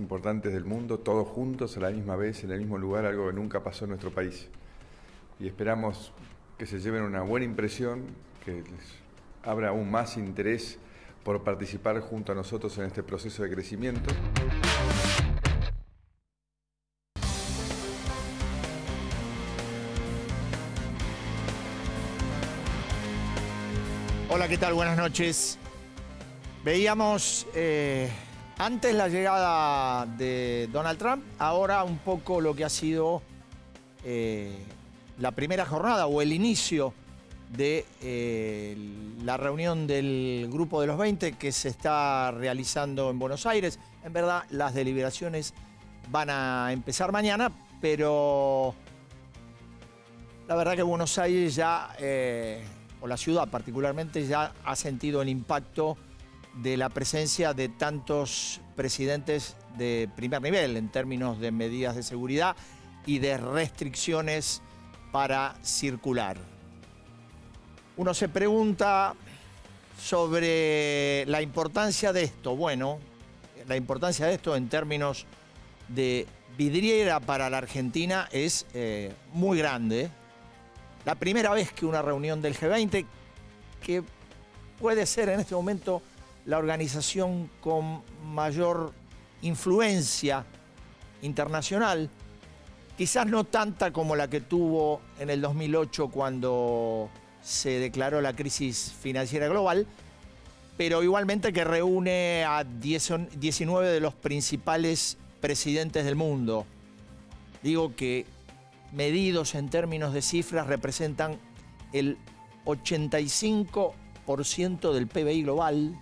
importantes del mundo, todos juntos a la misma vez, en el mismo lugar, algo que nunca pasó en nuestro país. Y esperamos que se lleven una buena impresión, que les abra aún más interés por participar junto a nosotros en este proceso de crecimiento. Hola, ¿qué tal? Buenas noches. Veíamos eh, antes la llegada de Donald Trump, ahora un poco lo que ha sido eh, la primera jornada o el inicio de eh, la reunión del Grupo de los 20 que se está realizando en Buenos Aires. En verdad, las deliberaciones van a empezar mañana, pero la verdad que Buenos Aires ya, eh, o la ciudad particularmente, ya ha sentido el impacto de la presencia de tantos presidentes de primer nivel en términos de medidas de seguridad y de restricciones para circular. Uno se pregunta sobre la importancia de esto. Bueno, la importancia de esto en términos de vidriera para la Argentina es eh, muy grande. La primera vez que una reunión del G20, que puede ser en este momento la organización con mayor influencia internacional, quizás no tanta como la que tuvo en el 2008 cuando se declaró la crisis financiera global, pero igualmente que reúne a 19 de los principales presidentes del mundo. Digo que medidos en términos de cifras representan el 85% del PBI global,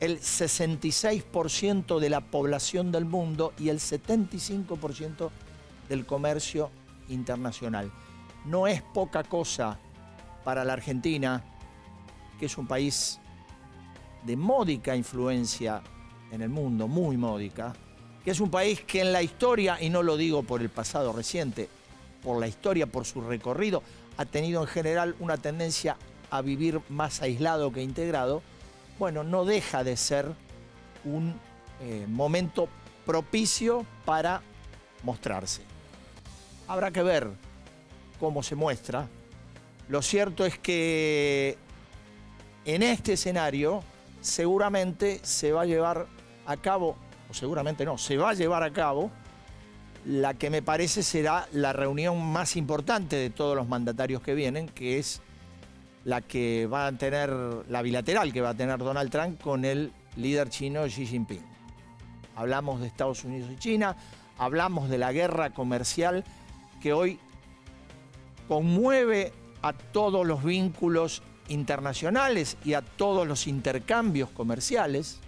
el 66% de la población del mundo y el 75% del comercio internacional. No es poca cosa para la Argentina, que es un país de módica influencia en el mundo, muy módica, que es un país que en la historia, y no lo digo por el pasado reciente, por la historia, por su recorrido, ha tenido en general una tendencia a vivir más aislado que integrado, bueno, no deja de ser un eh, momento propicio para mostrarse. Habrá que ver cómo se muestra. Lo cierto es que en este escenario seguramente se va a llevar a cabo, o seguramente no, se va a llevar a cabo la que me parece será la reunión más importante de todos los mandatarios que vienen, que es la que va a tener, la bilateral que va a tener Donald Trump con el líder chino Xi Jinping. Hablamos de Estados Unidos y China, hablamos de la guerra comercial que hoy conmueve a todos los vínculos internacionales y a todos los intercambios comerciales.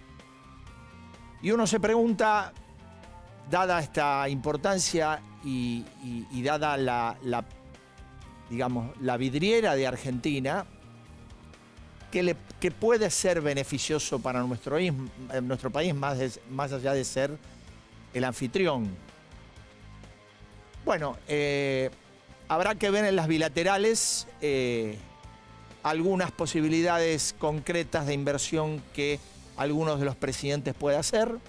Y uno se pregunta, dada esta importancia y, dada la digamos, la vidriera de Argentina, que, que puede ser beneficioso para nuestro, nuestro país más, más allá de ser el anfitrión. Bueno, eh, habrá que ver en las bilaterales eh, algunas posibilidades concretas de inversión que algunos de los presidentes puedan hacer.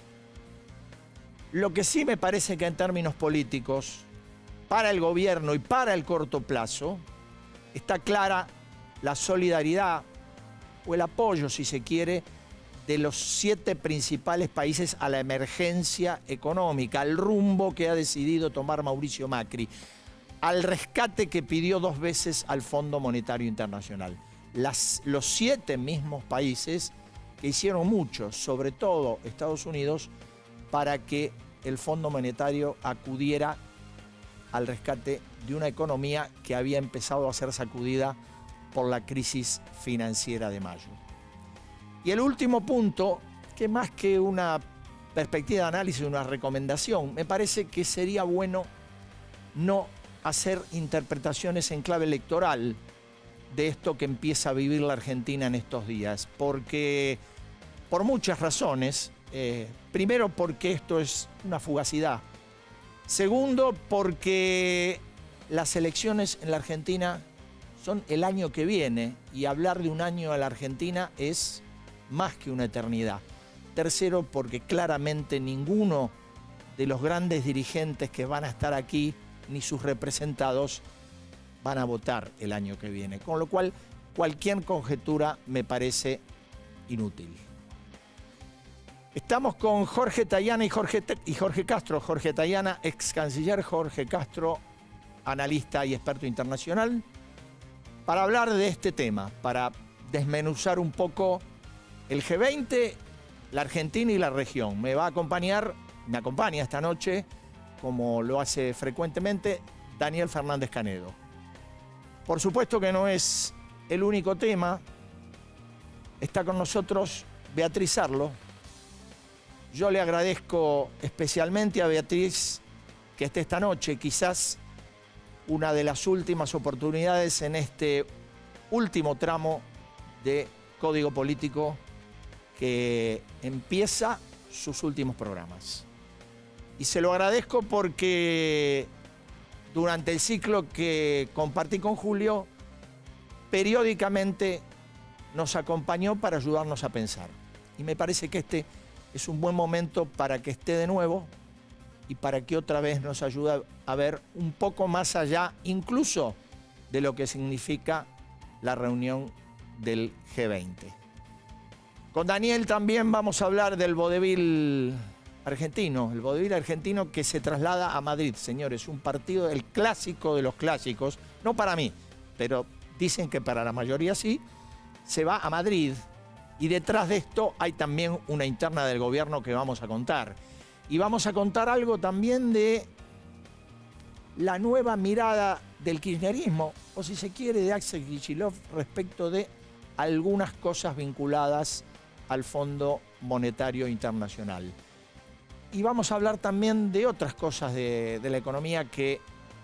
Lo que sí me parece que en términos políticos para el gobierno y para el corto plazo, está clara la solidaridad o el apoyo, si se quiere, de los siete principales países a la emergencia económica, al rumbo que ha decidido tomar Mauricio Macri, al rescate que pidió dos veces al Fondo Monetario Internacional. los siete mismos países que hicieron mucho, sobre todo Estados Unidos, para que el Fondo Monetario acudiera al rescate de una economía que había empezado a ser sacudida por la crisis financiera de mayo. Y el último punto, que más que una perspectiva de análisis, una recomendación, me parece que sería bueno no hacer interpretaciones en clave electoral de esto que empieza a vivir la Argentina en estos días, porque por muchas razones, eh, primero porque esto es una fugacidad, Segundo, porque las elecciones en la Argentina son el año que viene y hablar de un año a la Argentina es más que una eternidad. Tercero, porque claramente ninguno de los grandes dirigentes que van a estar aquí, ni sus representados, van a votar el año que viene. Con lo cual, cualquier conjetura me parece inútil. Estamos con Jorge Tayana y Jorge, y Jorge Castro. Jorge Tayana, ex canciller, Jorge Castro, analista y experto internacional, para hablar de este tema, para desmenuzar un poco el G20, la Argentina y la región. Me va a acompañar, me acompaña esta noche, como lo hace frecuentemente, Daniel Fernández Canedo. Por supuesto que no es el único tema. Está con nosotros Beatriz Arlo. Yo le agradezco especialmente a Beatriz que esté esta noche, quizás una de las últimas oportunidades en este último tramo de Código Político que empieza sus últimos programas. Y se lo agradezco porque durante el ciclo que compartí con Julio, periódicamente nos acompañó para ayudarnos a pensar. Y me parece que este es un buen momento para que esté de nuevo y para que otra vez nos ayude a ver un poco más allá, incluso de lo que significa la reunión del G20. Con Daniel también vamos a hablar del vodevil argentino, el vodevil argentino que se traslada a Madrid, señores, un partido, el clásico de los clásicos, no para mí, pero dicen que para la mayoría sí, se va a Madrid y detrás de esto hay también una interna del gobierno que vamos a contar. Y vamos a contar algo también de la nueva mirada del kirchnerismo, o si se quiere, de Axel Kicillof respecto de algunas cosas vinculadas al Fondo Monetario Internacional. Y vamos a hablar también de otras cosas de, de la economía que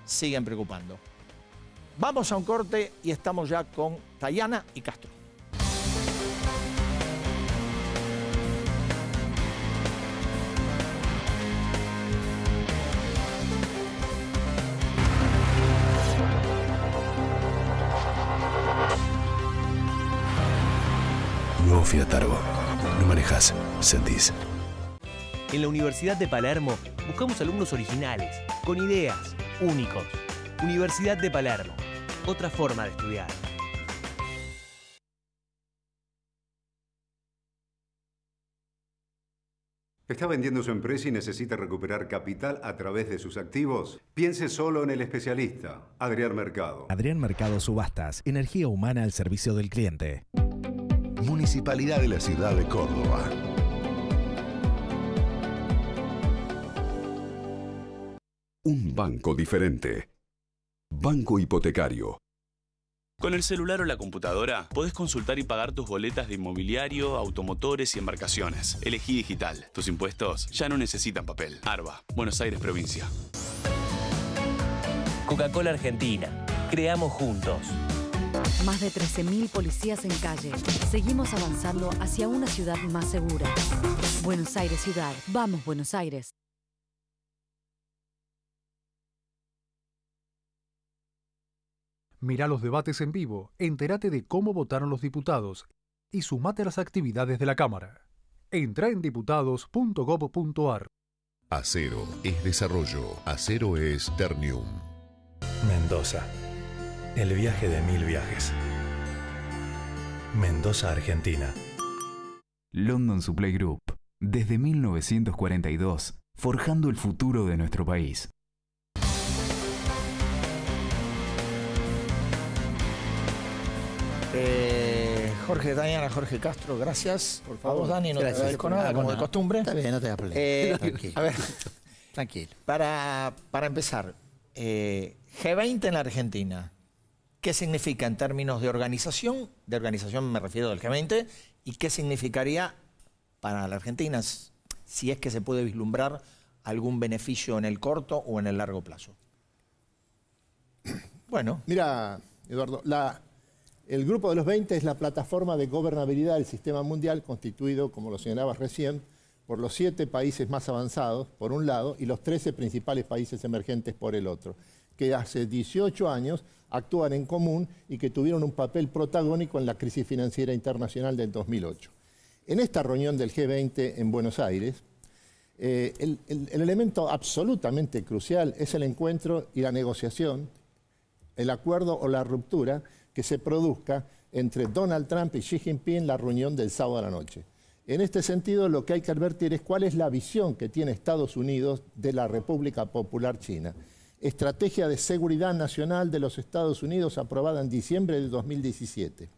siguen preocupando. Vamos a un corte y estamos ya con Tayana y Castro. Nuevo Fiat Argo. No manejas, sentís. En la Universidad de Palermo buscamos alumnos originales, con ideas, únicos. Universidad de Palermo. Otra forma de estudiar. ¿Está vendiendo su empresa y necesita recuperar capital a través de sus activos? Piense solo en el especialista, Adrián Mercado. Adrián Mercado Subastas, energía humana al servicio del cliente. Municipalidad de la Ciudad de Córdoba. Un banco diferente. Banco Hipotecario. Con el celular o la computadora podés consultar y pagar tus boletas de inmobiliario, automotores y embarcaciones. Elegí digital. Tus impuestos ya no necesitan papel. Arba, Buenos Aires Provincia. Coca-Cola Argentina. Creamos juntos. Más de 13.000 policías en calle. Seguimos avanzando hacia una ciudad más segura. Buenos Aires Ciudad. Vamos, Buenos Aires. Mira los debates en vivo, entérate de cómo votaron los diputados y sumate a las actividades de la Cámara. Entra en diputados.gov.ar. Acero es desarrollo. Acero es Ternium. Mendoza. El viaje de mil viajes. Mendoza, Argentina. London Supply Group. Desde 1942, forjando el futuro de nuestro país. Eh, Jorge Dayana, Jorge Castro, gracias. Por favor. Dani, no te Gracias. agradezco nada, Ah, como de costumbre. Está bien, no te da problema. Eh, Tranquilo. a ver, Tranquilo. para, para empezar, eh, G20 en la Argentina, ¿qué significa en términos de organización? De organización me refiero del G20, ¿y qué significaría para la Argentina si es que se puede vislumbrar algún beneficio en el corto o en el largo plazo? Bueno, Mira, Eduardo, el Grupo de los 20 es la plataforma de gobernabilidad del sistema mundial constituido, como lo señalabas recién, por los siete países más avanzados, por un lado, y los 13 principales países emergentes por el otro, que hace 18 años actúan en común y que tuvieron un papel protagónico en la crisis financiera internacional del 2008. En esta reunión del G20 en Buenos Aires, eh, el, el elemento absolutamente crucial es el encuentro y la negociación, el acuerdo o la ruptura que se produzca entre Donald Trump y Xi Jinping la reunión del sábado a la noche. En este sentido, lo que hay que advertir es cuál es la visión que tiene Estados Unidos de la República Popular China. Estrategia de Seguridad Nacional de los Estados Unidos aprobada en diciembre de 2017.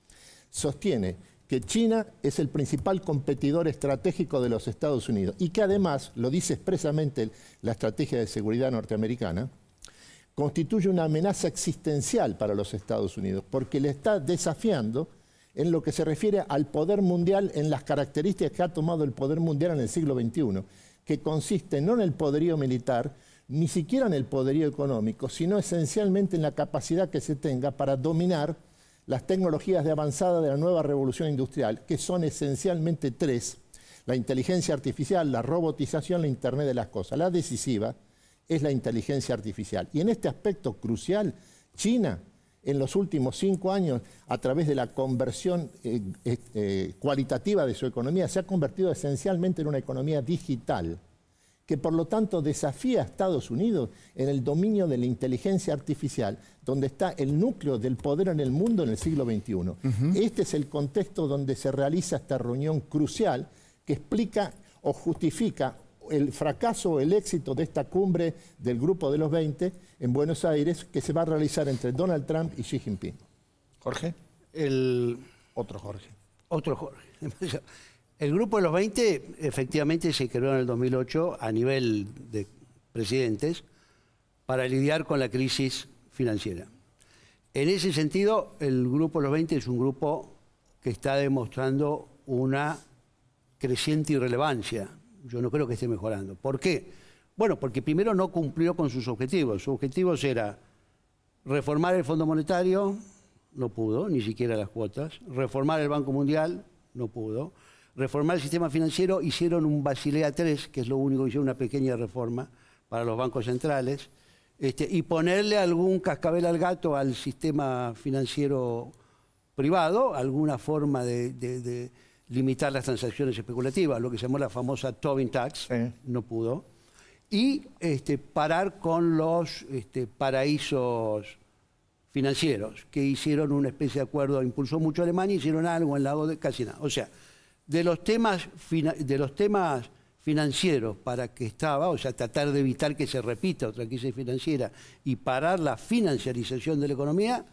Sostiene que China es el principal competidor estratégico de los Estados Unidos y que además, lo dice expresamente la Estrategia de Seguridad norteamericana, constituye una amenaza existencial para los Estados Unidos porque le está desafiando en lo que se refiere al poder mundial, en las características que ha tomado el poder mundial en el siglo XXI, que consiste no en el poderío militar, ni siquiera en el poderío económico, sino esencialmente en la capacidad que se tenga para dominar las tecnologías de avanzada de la nueva revolución industrial, que son esencialmente tres, la inteligencia artificial, la robotización, la Internet de las cosas. La decisiva es la inteligencia artificial. Y en este aspecto crucial, China en los últimos cinco años, a través de la conversión eh, eh, cualitativa de su economía, se ha convertido esencialmente en una economía digital, que por lo tanto desafía a Estados Unidos en el dominio de la inteligencia artificial, donde está el núcleo del poder en el mundo en el siglo XXI. Este es el contexto donde se realiza esta reunión crucial que explica o justifica el fracaso o el éxito de esta cumbre del Grupo de los 20 en Buenos Aires que se va a realizar entre Donald Trump y Xi Jinping. Jorge. El otro Jorge. Otro Jorge. El Grupo de los 20 efectivamente se creó en el 2008 a nivel de presidentes para lidiar con la crisis financiera. En ese sentido, el Grupo de los 20 es un grupo que está demostrando una creciente irrelevancia yo no creo que esté mejorando. ¿Por qué? Bueno, porque primero no cumplió con sus objetivos. Sus objetivos era reformar el Fondo Monetario, no pudo, ni siquiera las cuotas. Reformar el Banco Mundial, no pudo. Reformar el sistema financiero, hicieron un Basilea 3, que es lo único que hicieron, una pequeña reforma para los bancos centrales. Este, y ponerle algún cascabel al gato al sistema financiero privado, alguna forma de limitar las transacciones especulativas, lo que se llamó la famosa Tobin Tax, no pudo, y este, parar con los este, paraísos financieros, que hicieron una especie de acuerdo, impulsó mucho a Alemania, hicieron algo en lado de casi nada. O sea, de los temas, de los temas financieros para que estaba, o sea, tratar de evitar que se repita otra crisis financiera y parar la financiarización de la economía,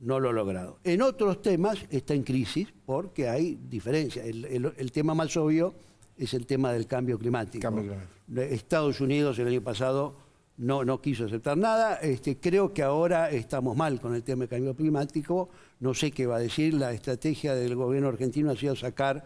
no lo ha logrado. En otros temas está en crisis porque hay diferencias. El, tema más obvio es el tema del cambio climático. Estados Unidos el año pasado no, no quiso aceptar nada. Este, creo que ahora estamos mal con el tema del cambio climático. No sé qué va a decir. La estrategia del gobierno argentino ha sido sacar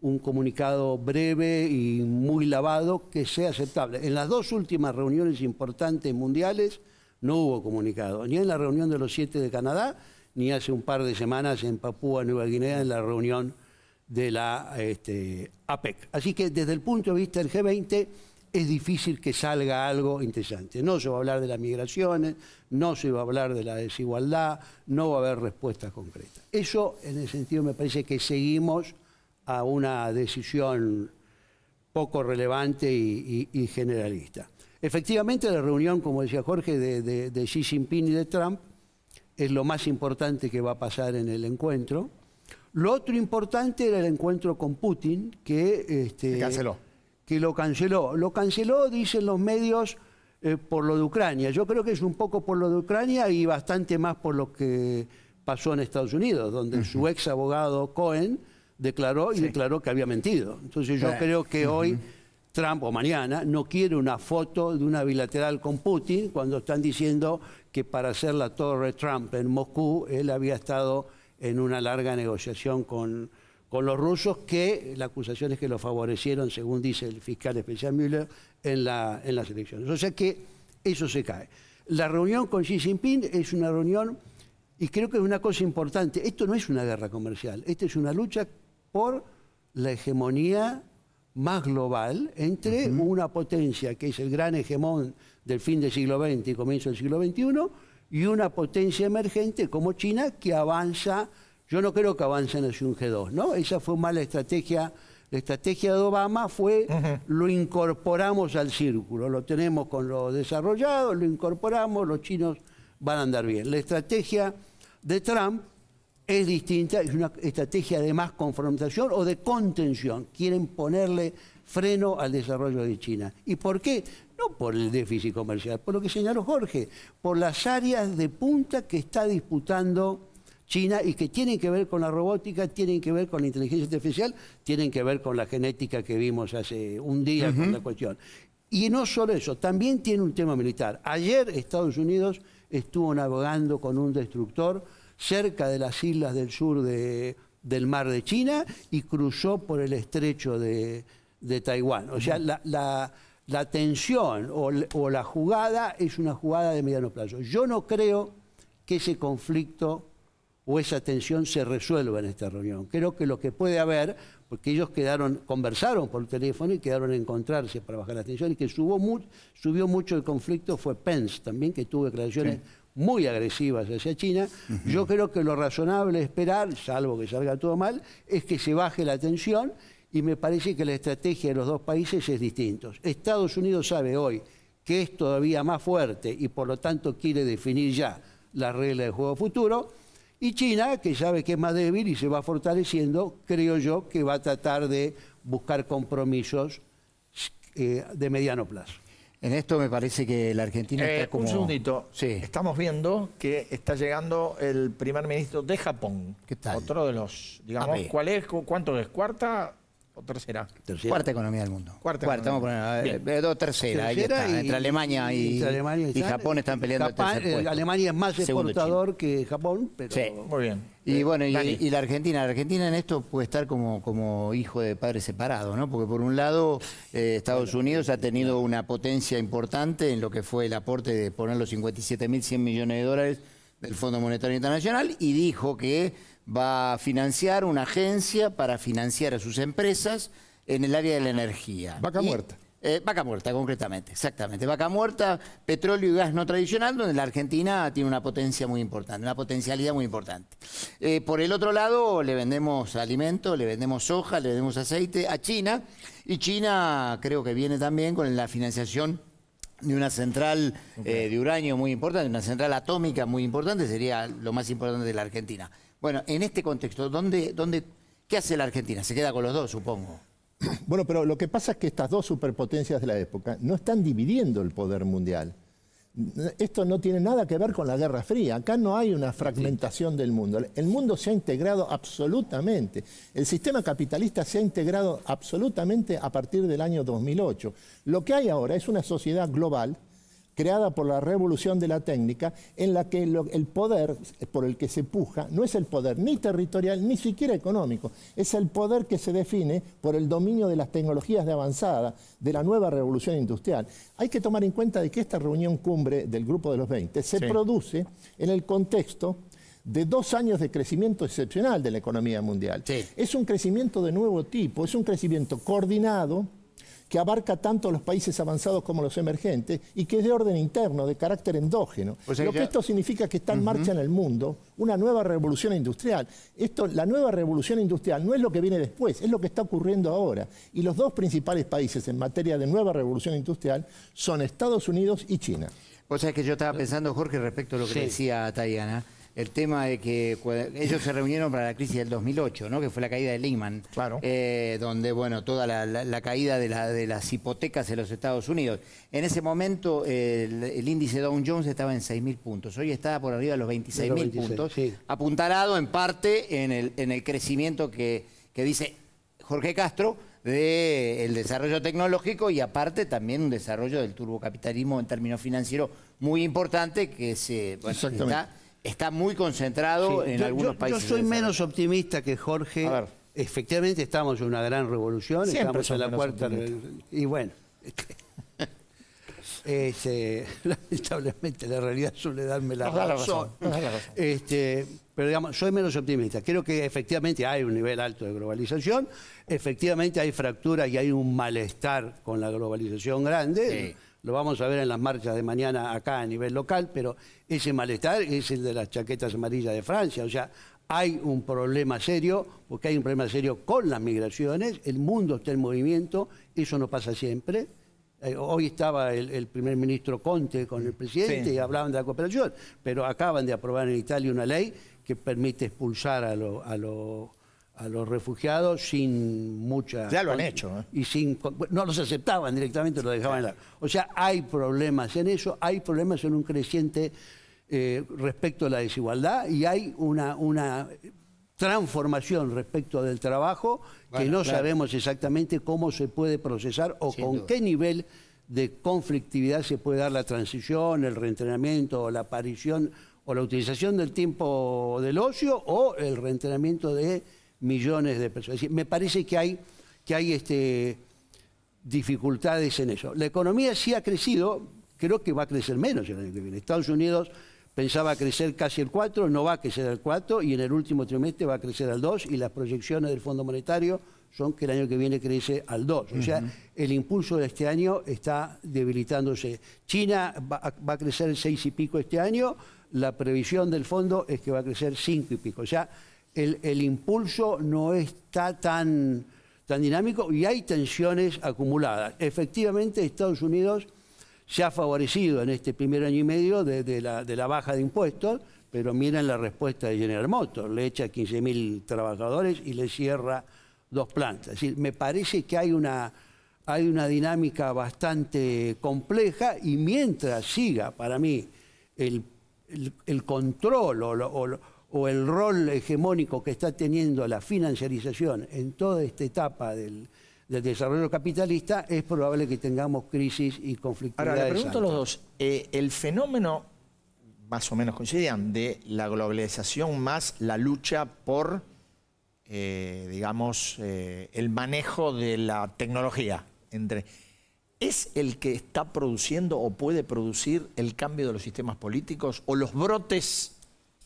un comunicado breve y muy lavado que sea aceptable. En las dos últimas reuniones importantes mundiales no hubo comunicado, ni en la reunión de los siete de Canadá, ni hace un par de semanas en Papúa Nueva Guinea en la reunión de la este, APEC. Así que desde el punto de vista del G20 es difícil que salga algo interesante. No se va a hablar de las migraciones, no se va a hablar de la desigualdad, no va a haber respuestas concretas. Eso, en ese sentido, me parece que seguimos a una decisión poco relevante y, generalista. Efectivamente, la reunión, como decía Jorge, de, de Xi Jinping y de Trump es lo más importante que va a pasar en el encuentro. Lo otro importante era el encuentro con Putin, que, este, canceló. Que lo canceló. Lo canceló, dicen los medios, eh, por lo de Ucrania. Yo creo que es un poco por lo de Ucrania y bastante más por lo que pasó en Estados Unidos, donde su ex abogado Cohen declaró y declaró que había mentido. Entonces yo creo que hoy Trump o mañana no quiere una foto de una bilateral con Putin cuando están diciendo que para hacer la torre Trump en Moscú él había estado en una larga negociación con, con los rusos que la acusación es que lo favorecieron, según dice el fiscal especial Müller, en, la, en las elecciones. O sea que eso se cae. La reunión con Xi Jinping es una reunión, y creo que es una cosa importante, esto no es una guerra comercial, esto es una lucha por la hegemonía más global entre una potencia que es el gran hegemón del fin del siglo XX y comienzo del siglo XXI y una potencia emergente como China que avanza Yo no creo que avancen hacia un G2, ¿no? Esa fue mala estrategia. La estrategia de Obama fue lo incorporamos al círculo, lo tenemos con los desarrollados, lo incorporamos, los chinos van a andar bien. La estrategia de Trump es distinta, es una estrategia de más confrontación o de contención. Quieren ponerle freno al desarrollo de China. ¿Y por qué? No por el déficit comercial, por lo que señaló Jorge, por las áreas de punta que está disputando China y que tienen que ver con la robótica, tienen que ver con la inteligencia artificial, tienen que ver con la genética que vimos hace un día con la cuestión. Y no solo eso, también tiene un tema militar. Ayer Estados Unidos estuvo navegando con un destructor cerca de las islas del sur del mar de China y cruzó por el estrecho de, Taiwán. O sea, la, tensión o, o la jugada es una jugada de mediano plazo. Yo no creo que ese conflicto o esa tensión se resuelva en esta reunión. Creo que lo que puede haber, porque ellos quedaron, conversaron por teléfono y quedaron a encontrarse para bajar la tensión y que subió mucho el conflicto fue Pence también, que tuvo declaraciones muy agresivas hacia China. Yo creo que lo razonable esperar, salvo que salga todo mal, es que se baje la tensión y me parece que la estrategia de los dos países es distinta. Estados Unidos sabe hoy que es todavía más fuerte y por lo tanto quiere definir ya la regla de juego futuro y China, que sabe que es más débil y se va fortaleciendo, creo yo que va a tratar de buscar compromisos eh, de mediano plazo. En esto me parece que la Argentina está eh, como... Un segundito. Sí. Estamos viendo que está llegando el primer ministro de Japón. ¿Qué tal? Otro de los, digamos, ¿cuál es? ¿Cuánto es? ¿Cuarta? ¿O tercera? Cuarta economía del mundo. Cuarta, Cuarta vamos a poner, eh, dos tercera, ahí está. entre Alemania y, y, Japón están peleando el tercer eh, puesto. Alemania es más exportador que Japón, pero... Sí. Muy bien. Y bueno, y, la Argentina, la Argentina en esto puede estar como, como hijo de padres separados, ¿no? Porque por un lado eh, Estados Unidos ha tenido una potencia importante en lo que fue el aporte de poner los 57.100 millones de dólares del Fondo Monetario Internacional y dijo que va a financiar una agencia para financiar a sus empresas en el área de la energía. Vaca muerta. Eh, vaca muerta, concretamente, exactamente. Vaca muerta, petróleo y gas no tradicional, donde la Argentina tiene una potencia muy importante, una potencialidad muy importante. Eh, por el otro lado, le vendemos alimento, le vendemos soja, le vendemos aceite a China, y China creo que viene también con la financiación de una central eh, de uranio muy importante, una central atómica muy importante, sería lo más importante de la Argentina. Bueno, en este contexto, ¿dónde, dónde, ¿qué hace la Argentina? Se queda con los dos, supongo. Bueno, pero lo que pasa es que estas dos superpotencias de la época no están dividiendo el poder mundial. Esto no tiene nada que ver con la Guerra Fría. Acá no hay una fragmentación del mundo. El mundo se ha integrado absolutamente. El sistema capitalista se ha integrado absolutamente a partir del año 2008. Lo que hay ahora es una sociedad global creada por la revolución de la técnica, en la que el poder por el que se puja no es el poder ni territorial ni siquiera económico, es el poder que se define por el dominio de las tecnologías de avanzada, de la nueva revolución industrial. Hay que tomar en cuenta de que esta reunión cumbre del Grupo de los 20 se produce en el contexto de dos años de crecimiento excepcional de la economía mundial. Es un crecimiento de nuevo tipo, es un crecimiento coordinado, que abarca tanto los países avanzados como los emergentes y que es de orden interno, de carácter endógeno. Lo que esto significa que está en marcha en el mundo una nueva revolución industrial. Esto, la nueva revolución industrial no es lo que viene después, es lo que está ocurriendo ahora. Y los dos principales países en materia de nueva revolución industrial son Estados Unidos y China. O sea que yo estaba pensando, Jorge, respecto a lo que decía Tayana el tema de que ellos se reunieron para la crisis del 2008, ¿no? que fue la caída de Lehman, claro. Eh, donde bueno, toda la, caída de, las hipotecas en los Estados Unidos. En ese momento el, índice Dow Jones estaba en 6.000 puntos, hoy está por arriba de los 26.000 puntos, apuntalado en parte en el, en el crecimiento que, dice Jorge Castro del desarrollo tecnológico y aparte también un desarrollo del turbocapitalismo en términos financieros muy importante que se bueno, está está muy concentrado en algunos países. Yo soy menos optimista que Jorge. Efectivamente estamos en una gran revolución, estamos en la cuarta... Y bueno, este, lamentablemente la realidad suele darme la, razón. Este, pero digamos, soy menos optimista. Creo que efectivamente hay un nivel alto de globalización, efectivamente hay fractura y hay un malestar con la globalización grande lo vamos a ver en las marchas de mañana acá a nivel local, pero ese malestar es el de las chaquetas amarillas de Francia. O sea, hay un problema serio, porque hay un problema serio con las migraciones, el mundo está en movimiento, eso no pasa siempre. Eh, hoy estaba el, el primer ministro Conte con el presidente Sí. y hablaban de la cooperación, pero acaban de aprobar en Italia una ley que permite expulsar a, lo- a lo- a los refugiados sin mucha... Ya lo han hecho, ¿eh? Y sin, no los aceptaban directamente, los dejaban en la... O sea, hay problemas en eso, hay problemas en un creciente eh, respecto a la desigualdad y hay una, una transformación respecto del trabajo que no claro. sabemos exactamente cómo se puede procesar o Sin con duda. qué nivel de conflictividad se puede dar la transición, el reentrenamiento o la aparición o la utilización del tiempo del ocio o el reentrenamiento de millones de personas. Es decir, me parece que hay, que hay este, dificultades en eso. La economía sí ha crecido, creo que va a crecer menos el año que viene. Estados Unidos pensaba crecer casi el 4, no va a crecer al 4 y en el último trimestre va a crecer al 2 y las proyecciones del Fondo Monetario son que el año que viene crece al 2. O sea, el impulso de este año está debilitándose. China va a, va a crecer el 6 y pico este año, la previsión del fondo es que va a crecer 5 y pico. O sea, el, impulso no está tan, tan dinámico y hay tensiones acumuladas. Efectivamente, Estados Unidos se ha favorecido en este primer año y medio de, la, baja de impuestos, pero miren la respuesta de General Motors, le echa 15.000 trabajadores y le cierra dos plantas. Es decir, me parece que hay una, hay una dinámica bastante compleja y mientras siga, para mí, el, el- control o, o lo- o el rol hegemónico que está teniendo la financiarización en toda esta etapa del, del desarrollo capitalista, es probable que tengamos crisis y Ahora, conflictividades. le pregunto a los dos, eh, el fenómeno, más o menos coincidían, de la globalización más la lucha por, eh, digamos, eh, el manejo de la tecnología, entre, ¿es el que está produciendo o puede producir el cambio de los sistemas políticos o los brotes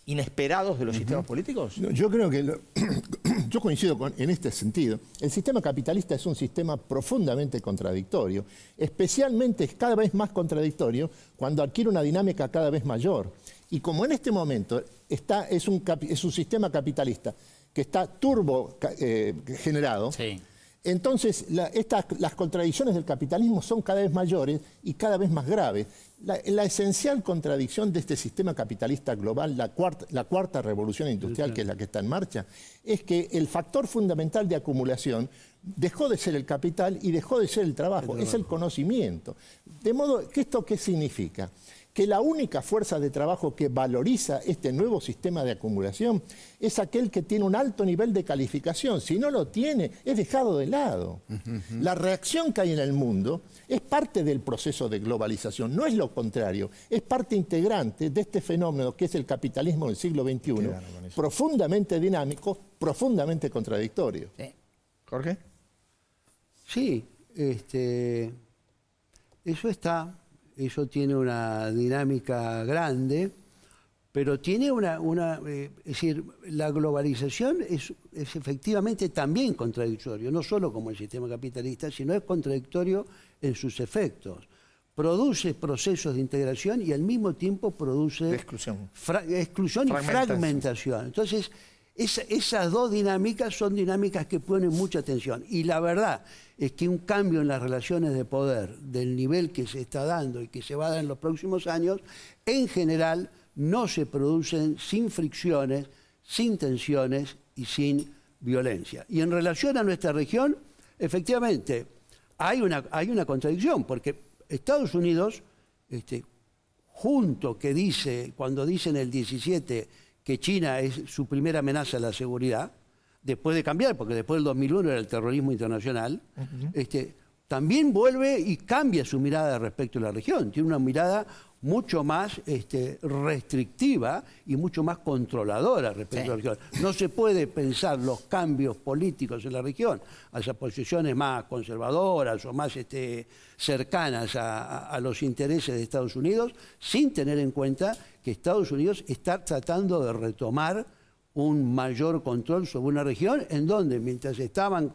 inesperados de los sistemas políticos? No, Yo creo que lo- yo coincido con- en este sentido. El sistema capitalista es un sistema profundamente contradictorio, especialmente es cada vez más contradictorio cuando adquiere una dinámica cada vez mayor. Y como en este momento está, es, un, es un sistema capitalista que está turbo eh, generado, entonces la- las contradicciones del capitalismo son cada vez mayores y cada vez más graves. La, la esencial contradicción de este sistema capitalista global, la cuarta, la cuarta revolución industrial, que es la que está en marcha, es que el factor fundamental de acumulación dejó de ser el capital y dejó de ser el trabajo, es el conocimiento. De modo que esto qué significa? Que la única fuerza de trabajo que valoriza este nuevo sistema de acumulación es aquel que tiene un alto nivel de calificación. Si no lo tiene, es dejado de lado. La reacción que hay en el mundo es parte del proceso de globalización, no es lo contrario, es parte integrante de este fenómeno que es el capitalismo del siglo XXI, profundamente dinámico, profundamente contradictorio. Jorge. Sí, este, eso está, eso tiene una dinámica grande, pero tiene una, una eh, es decir, la globalización es, es efectivamente también contradictorio, no solo como el sistema capitalista, sino es contradictorio en sus efectos. Produce procesos de integración y al mismo tiempo produce exclusión, exclusión y Fragmentación. fragmentación. Entonces, esa- esas dos dinámicas son dinámicas que ponen mucha atención. Y la verdad es que un cambio en las relaciones de poder del nivel que se está dando y que se va a dar en los próximos años, en general no se producen sin fricciones, sin tensiones y sin violencia. Y en relación a nuestra región, efectivamente, hay una, hay una contradicción, porque Estados Unidos, este, junto que dice, cuando dice en el 17 que China es su primera amenaza a la seguridad, después de cambiar, porque después del 2001 era el terrorismo internacional, este, también vuelve y cambia su mirada respecto a la región. Tiene una mirada mucho más este, restrictiva y mucho más controladora respecto a la región. No se puede pensar los cambios políticos en la región hacia posiciones más conservadoras o más este, cercanas a, a- a los intereses de Estados Unidos sin tener en cuenta que Estados Unidos está tratando de retomar un mayor control sobre una región en donde mientras estaban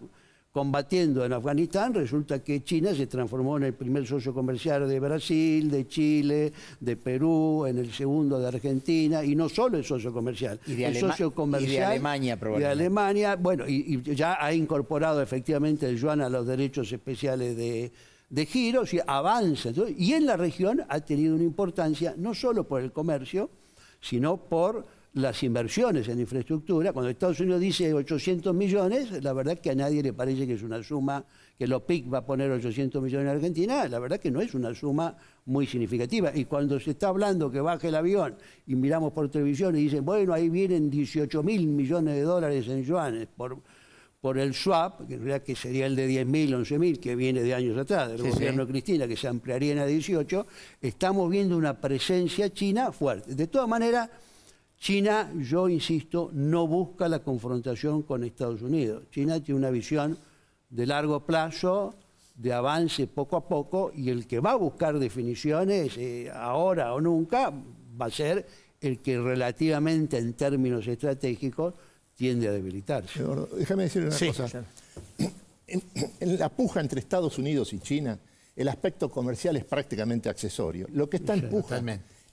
combatiendo en Afganistán, resulta que China se transformó en el primer socio comercial de Brasil, de Chile, de Perú, en el segundo de Argentina, y no solo el socio comercial, Y de el Alema- socio y de comercial Alemania, y de probablemente. Alemania, bueno, y, y ya ha incorporado efectivamente el yuan a los derechos especiales de, de giros y avanza. Y en la región ha tenido una importancia no solo por el comercio, sino por las inversiones en infraestructura. Cuando Estados Unidos dice 800 millones, la verdad que a nadie le parece que es una suma, que lo PIC va a poner 800 millones en Argentina, la verdad que no es una suma muy significativa. Y cuando se está hablando que baje el avión y miramos por televisión y dicen, bueno, ahí vienen 18 mil millones de dólares en yuanes por, por el swap, que en sería el de 10 mil, 11 mil, que viene de años atrás, del Sí, gobierno sí. Cristina, que se ampliaría a 18, estamos viendo una presencia china fuerte. De todas maneras, China, yo insisto, no busca la confrontación con Estados Unidos. China tiene una visión de largo plazo, de avance poco a poco, y el que va a buscar definiciones eh, ahora o nunca va a ser el que relativamente en términos estratégicos tiende a debilitarse. Eduardo, déjame decirle una Sí, cosa. claro. En, en la puja entre Estados Unidos y China, el aspecto comercial es prácticamente accesorio. Lo que está en puja,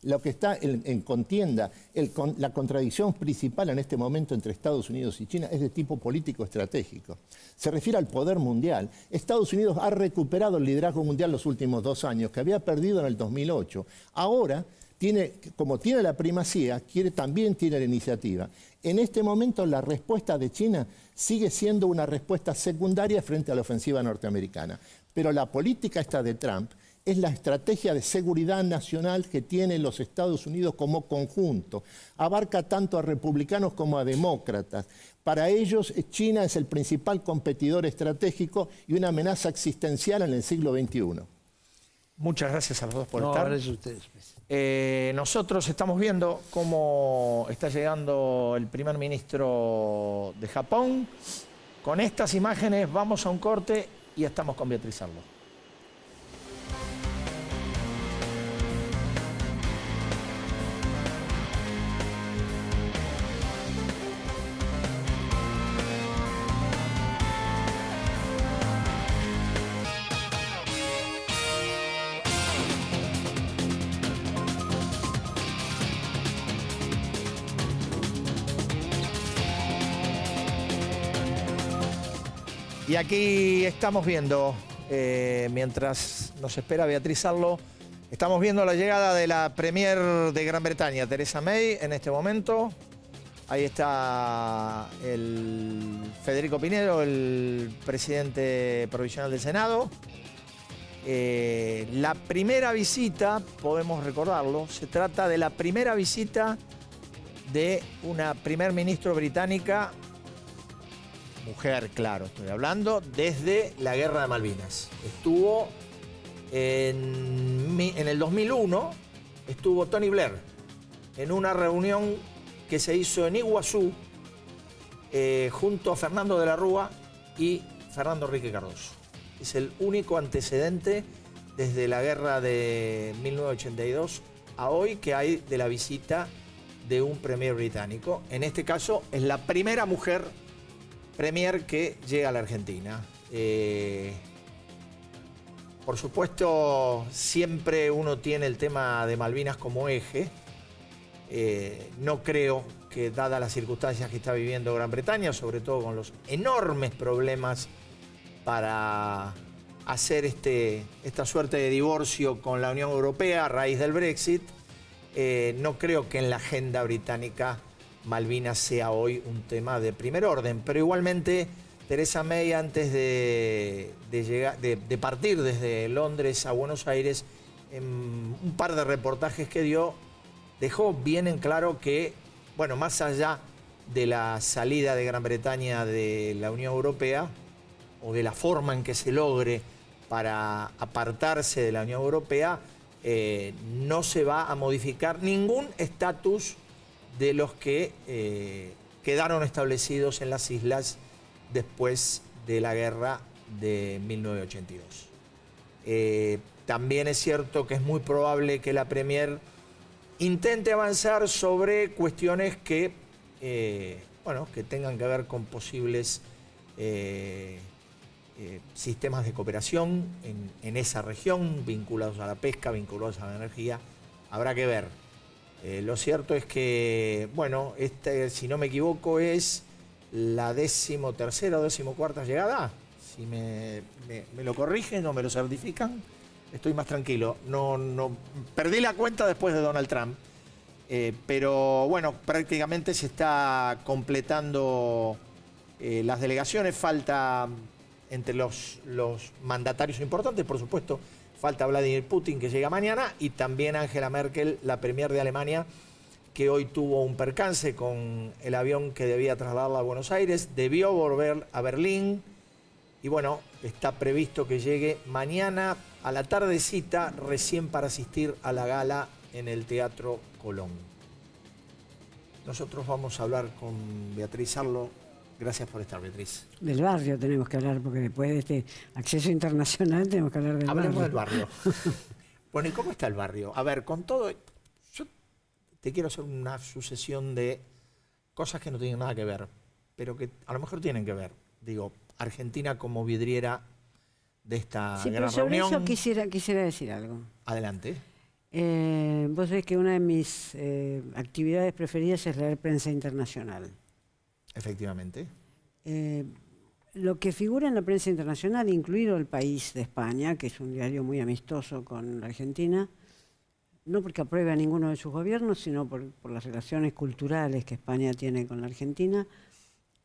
lo que está en, en contienda, el con- la contradicción principal en este momento entre Estados Unidos y China es de tipo político estratégico. Se refiere al poder mundial. Estados Unidos ha recuperado el liderazgo mundial los últimos dos años, que había perdido en el 2008. Ahora tiene, como tiene la primacía, quiere, también tiene la iniciativa. En este momento la respuesta de China sigue siendo una respuesta secundaria frente a la ofensiva norteamericana. Pero la política esta de Trump es la estrategia de seguridad nacional que tienen los Estados Unidos como conjunto. Abarca tanto a republicanos como a demócratas. Para ellos, China es el principal competidor estratégico y una amenaza existencial en el siglo XXI. Muchas gracias a los dos por No, estar. gracias a ustedes. Eh, nosotros estamos viendo cómo está llegando el primer ministro de Japón. Con estas imágenes vamos a un corte y estamos con Beatriz Arlo. Y aquí estamos viendo, eh, mientras nos espera Beatriz Arlo, estamos viendo la llegada de la Premier de Gran Bretaña, Teresa May, en este momento. Ahí está el Federico Pinedo, el presidente provisional del Senado. Eh, la primera visita, podemos recordarlo, se trata de la primera visita de una primer ministro británica mujer, claro, estoy hablando, desde la Guerra de Malvinas. Estuvo en, el 2001, estuvo Tony Blair en una reunión que se hizo en Iguazú eh, junto a Fernando de la Rúa y Fernando Enrique Cardoso. Es el único antecedente desde la guerra de 1982 a hoy que hay de la visita de un premier británico. En este caso es la primera mujer premier que llega a la Argentina. Eh, por supuesto, siempre uno tiene el tema de Malvinas como eje. Eh, no creo que, dadas las circunstancias que está viviendo Gran Bretaña, sobre todo con los enormes problemas para hacer este, esta suerte de divorcio con la Unión Europea a raíz del Brexit, eh, no creo que en la agenda británica Malvinas sea hoy un tema de primer orden, pero igualmente Teresa May antes de, de llegar, de, partir desde Londres a Buenos Aires, en un par de reportajes que dio, dejó bien en claro que, bueno, más allá de la salida de Gran Bretaña de la Unión Europea, o de la forma en que se logre para apartarse de la Unión Europea, eh, no se va a modificar ningún estatus de los que eh, quedaron establecidos en las islas después de la guerra de 1982. Eh, también es cierto que es muy probable que la Premier intente avanzar sobre cuestiones que, eh, bueno, que tengan que ver con posibles sistemas de cooperación en esa región, vinculados a la pesca, vinculados a la energía. Habrá que ver. Eh, lo cierto es que, bueno, este, si no me equivoco, es la décimo tercera o décimo cuarta llegada. Si me, lo corrigen o me lo certifican, estoy más tranquilo. No, no, perdí la cuenta después de Donald Trump. Eh, pero bueno, prácticamente se está completando eh, las delegaciones. Falta entre los, los mandatarios importantes, por supuesto, falta Vladimir Putin que llega mañana y también Angela Merkel, la premier de Alemania, que hoy tuvo un percance con el avión que debía trasladarla a Buenos Aires, debió volver a Berlín y bueno, está previsto que llegue mañana a la tardecita recién para asistir a la gala en el Teatro Colón. Nosotros vamos a hablar con Beatriz Arlo. Gracias por estar, Beatriz. Del barrio tenemos que hablar, porque después de este acceso internacional tenemos que hablar del Hablemos barrio. del barrio. bueno, ¿y cómo está el barrio? A ver, con todo, yo te quiero hacer una sucesión de cosas que no tienen nada que ver, pero que a lo mejor tienen que ver. Digo, Argentina como vidriera de esta Sí, pero gran sobre reunión. eso quisiera, quisiera decir algo. Adelante. Eh, vos sabés que una de mis eh, actividades preferidas es leer prensa internacional. Efectivamente. Eh, lo que figura en la prensa internacional, incluido el país de España, que es un diario muy amistoso con la Argentina, no porque apruebe a ninguno de sus gobiernos, sino por, las relaciones culturales que España tiene con la Argentina.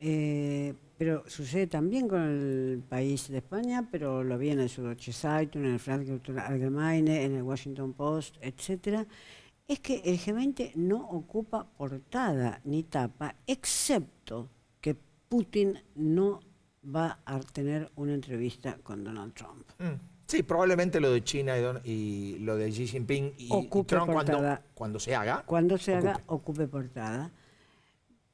Eh, pero sucede también con el país de España, pero lo vi en el Süddeutsche Zeitung, en el Frankfurter Allgemeine, en el Washington Post, etcétera, es que el G20 no ocupa portada ni tapa, excepto que Putin no va a tener una entrevista con Donald Trump. Mm. Sí, probablemente lo de China y, don- y lo de Xi Jinping y, y Ocupe Trump cuando, portada. cuando se haga. Cuando se haga, ocupe portada.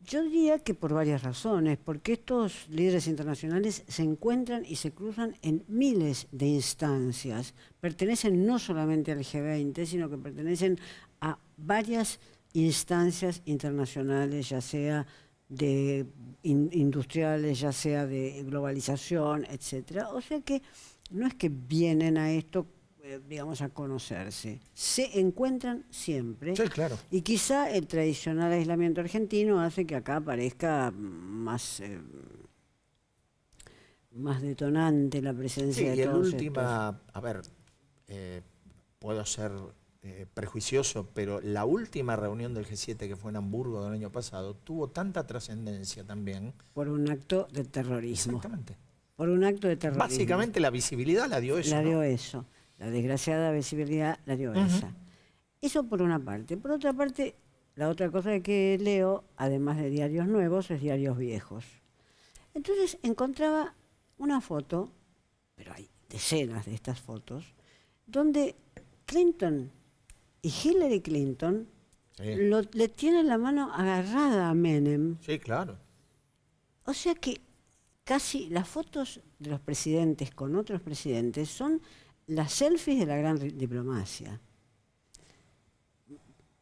Yo diría que por varias razones, porque estos líderes internacionales se encuentran y se cruzan en miles de instancias. Pertenecen no solamente al G20, sino que pertenecen a varias instancias internacionales, ya sea de in- industriales, ya sea de globalización, etcétera. O sea que no es que vienen a esto, eh, digamos, a conocerse. Se encuentran siempre. Sí, claro. Y quizá el tradicional aislamiento argentino hace que acá parezca más, eh, más detonante la presencia Sí, de y el todos última, a ver, eh, puedo ser eh, prejuicioso, pero la última reunión del G7 que fue en Hamburgo del año pasado tuvo tanta trascendencia también. por un acto de terrorismo. Exactamente. Por un acto de terrorismo. Básicamente la visibilidad la dio eso. La ¿no? dio eso. La desgraciada visibilidad la dio esa. Eso por una parte. Por otra parte, la otra cosa que leo, además de diarios nuevos, es diarios viejos. Entonces encontraba una foto, pero hay decenas de estas fotos, donde Clinton y Hillary Clinton Sí. lo- le tienen la mano agarrada a Menem. Sí, claro. O sea que casi las fotos de los presidentes con otros presidentes son las selfies de la gran diplomacia.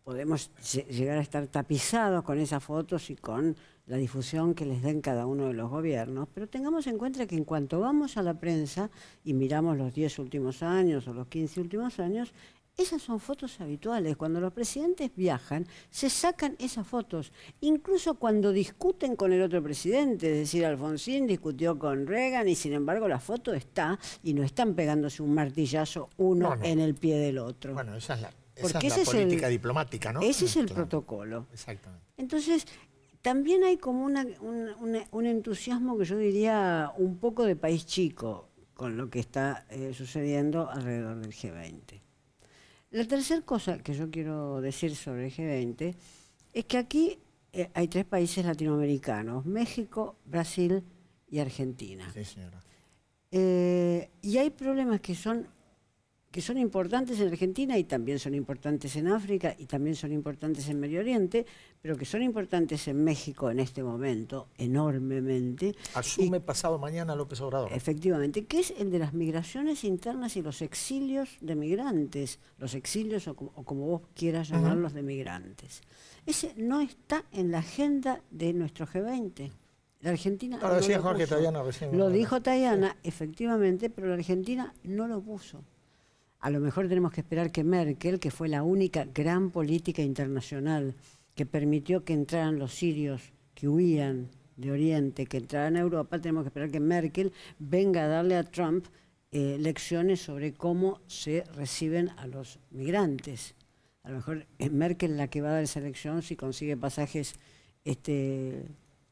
Podemos lle- llegar a estar tapizados con esas fotos y con la difusión que les den cada uno de los gobiernos, pero tengamos en cuenta que en cuanto vamos a la prensa y miramos los 10 últimos años o los 15 últimos años, esas son fotos habituales. Cuando los presidentes viajan, se sacan esas fotos. Incluso cuando discuten con el otro presidente, es decir, Alfonsín discutió con Reagan y sin embargo la foto está y no están pegándose un martillazo uno No, no. en el pie del otro. Bueno, esa es la, esa Porque es ese la es el- política diplomática, ¿no? Ese es el Claro. protocolo. Exactamente. Entonces, también hay como una- un, un entusiasmo que yo diría un poco de país chico con lo que está eh, sucediendo alrededor del G20. La tercera cosa que yo quiero decir sobre el G20 es que aquí eh, hay tres países latinoamericanos, México, Brasil y Argentina. Sí, señora. Eh, y hay problemas que son, que son importantes en Argentina y también son importantes en África y también son importantes en Medio Oriente, pero que son importantes en México en este momento enormemente. Asume pasado mañana López Obrador. Efectivamente, que es el de las migraciones internas y los exilios de migrantes, los exilios o, como- o como vos quieras llamarlos de migrantes. Ese no está en la agenda de nuestro G20. La Argentina No, lo decía lo Jorge. Tayana recién. Lo dijo Tayana, efectivamente, pero la Argentina no lo puso. A lo mejor tenemos que esperar que Merkel, que fue la única gran política internacional que permitió que entraran los sirios que huían de Oriente, que entraran a Europa, tenemos que esperar que Merkel venga a darle a Trump eh, lecciones sobre cómo se reciben a los migrantes. A lo mejor es Merkel la que va a dar esa lección si consigue pasajes este,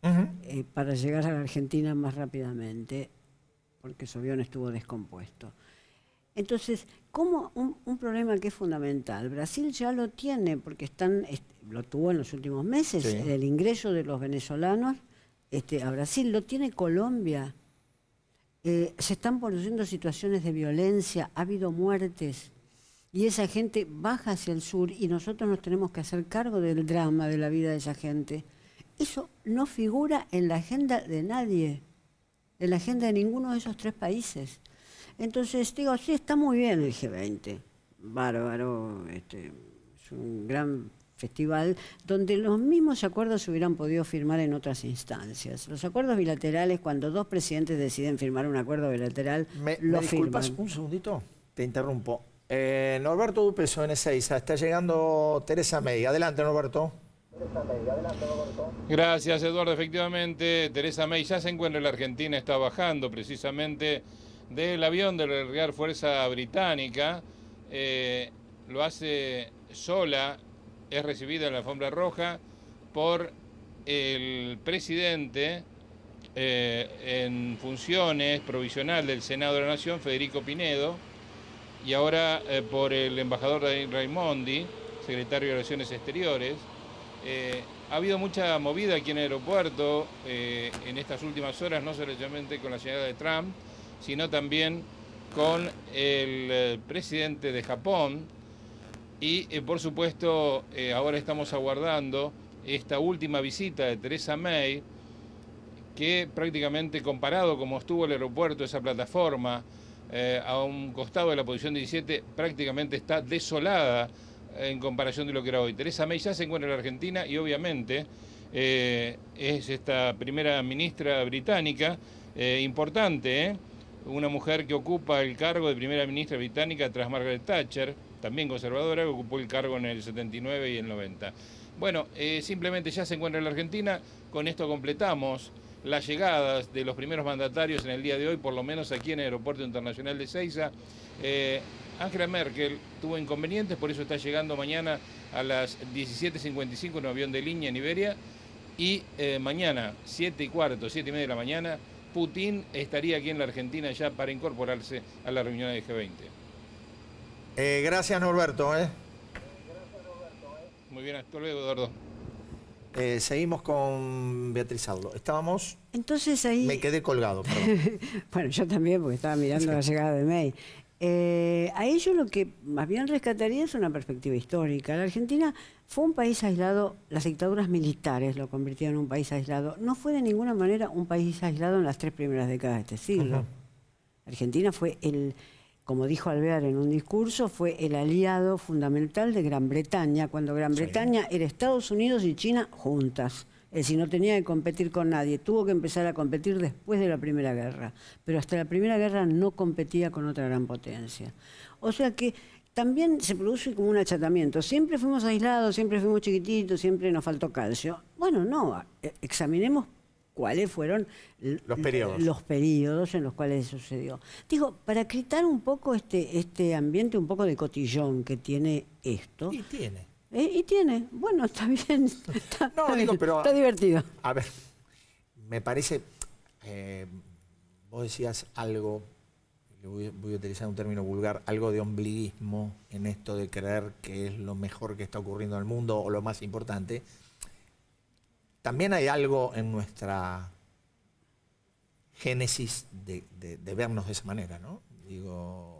eh, para llegar a la Argentina más rápidamente, porque su avión estuvo descompuesto. Entonces, ¿cómo un, un problema que es fundamental? Brasil ya lo tiene, porque están, est- lo tuvo en los últimos meses, Sí. el ingreso de los venezolanos este, a Brasil, lo tiene Colombia. Eh, se están produciendo situaciones de violencia, ha habido muertes, y esa gente baja hacia el sur y nosotros nos tenemos que hacer cargo del drama de la vida de esa gente. Eso no figura en la agenda de nadie, en la agenda de ninguno de esos tres países. Entonces digo, sí, está muy bien el G20, bárbaro, este, es un gran festival donde los mismos acuerdos se hubieran podido firmar en otras instancias. Los acuerdos bilaterales, cuando dos presidentes deciden firmar un acuerdo bilateral, ¿Me, lo me disculpas firman. un segundito? Te interrumpo. Eh, Norberto Dupeso, N6, está llegando Teresa May. Adelante, Norberto. Gracias, Eduardo. Efectivamente, Teresa May ya se encuentra en la Argentina, está bajando precisamente del avión de la Real Fuerza Británica. Eh, lo hace sola, es recibida en la alfombra roja por el presidente eh, en funciones provisional del Senado de la Nación, Federico Pinedo, y ahora eh, por el embajador Raimondi, secretario de Relaciones Exteriores. Ha habido mucha movida aquí en el aeropuerto en estas últimas horas, no solamente con la llegada de Trump, sino también con el eh, presidente de Japón. Y eh, por supuesto, eh, ahora estamos aguardando esta última visita de Teresa May, que prácticamente comparado como estuvo el aeropuerto, esa plataforma, a un costado de la posición 17, prácticamente está desolada en comparación de lo que era hoy. Teresa May ya se encuentra en la Argentina y obviamente es esta primera ministra británica eh, importante. Una mujer que ocupa el cargo de primera ministra británica tras Margaret Thatcher, también conservadora, que ocupó el cargo en el 79 y el 90. Bueno, eh, simplemente ya se encuentra en la Argentina, con esto completamos las llegadas de los primeros mandatarios en el día de hoy, por lo menos aquí en el Aeropuerto Internacional de Ceiza. Eh, Angela Merkel tuvo inconvenientes, por eso está llegando mañana a las 17.55 en un avión de línea en Iberia. Y eh, mañana, 7 y cuarto, 7 y media de la mañana, Putin estaría aquí en la Argentina ya para incorporarse a la reunión del G20. Eh, gracias, Norberto. ¿eh? Muy bien, hasta luego, Eduardo. Eh, seguimos con Beatriz Aldo. Estábamos. Entonces ahí. Me quedé colgado, perdón. bueno, yo también, porque estaba mirando la llegada de May. Eh, a ello lo que más bien rescataría es una perspectiva histórica. La Argentina fue un país aislado, las dictaduras militares lo convirtieron en un país aislado. No fue de ninguna manera un país aislado en las tres primeras décadas de este siglo. Argentina fue el, como dijo Alvear en un discurso, fue el aliado fundamental de Gran Bretaña, cuando Gran Bretaña era Estados Unidos y China juntas. Es decir, no tenía que competir con nadie, tuvo que empezar a competir después de la Primera Guerra, pero hasta la Primera Guerra no competía con otra gran potencia. O sea que también se produce como un achatamiento. Siempre fuimos aislados, siempre fuimos chiquititos, siempre nos faltó calcio. Bueno, no, eh, examinemos cuáles fueron l- Los periodos. los periodos en los cuales sucedió. Digo, para quitar un poco este, este ambiente un poco de cotillón que tiene esto. Y tiene. Eh, y tiene, bueno, está bien. Está, No, está digo, pero- está divertido. A ver, me parece. eh, vos decías algo, voy, voy a utilizar un término vulgar, algo de ombliguismo en esto de creer que es lo mejor que está ocurriendo en el mundo o lo más importante. También hay algo en nuestra génesis de, de- de vernos de esa manera, ¿no? Digo,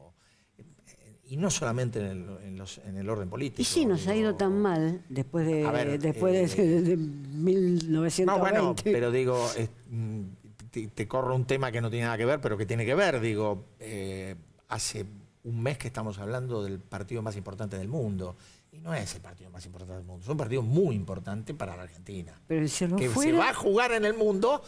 y no solamente en el, en los- en el orden político. Y sí, nos ha ido tan mal después de, ver, después eh, de, de 1920. No, bueno, pero digo, es- mm, te, te corro un tema que no tiene nada que ver, pero que tiene que ver. Digo, eh, hace un mes que estamos hablando del partido más importante del mundo. Y no es el partido más importante del mundo, es un partido muy importante para la Argentina. Pero si lo que se va a jugar en el mundo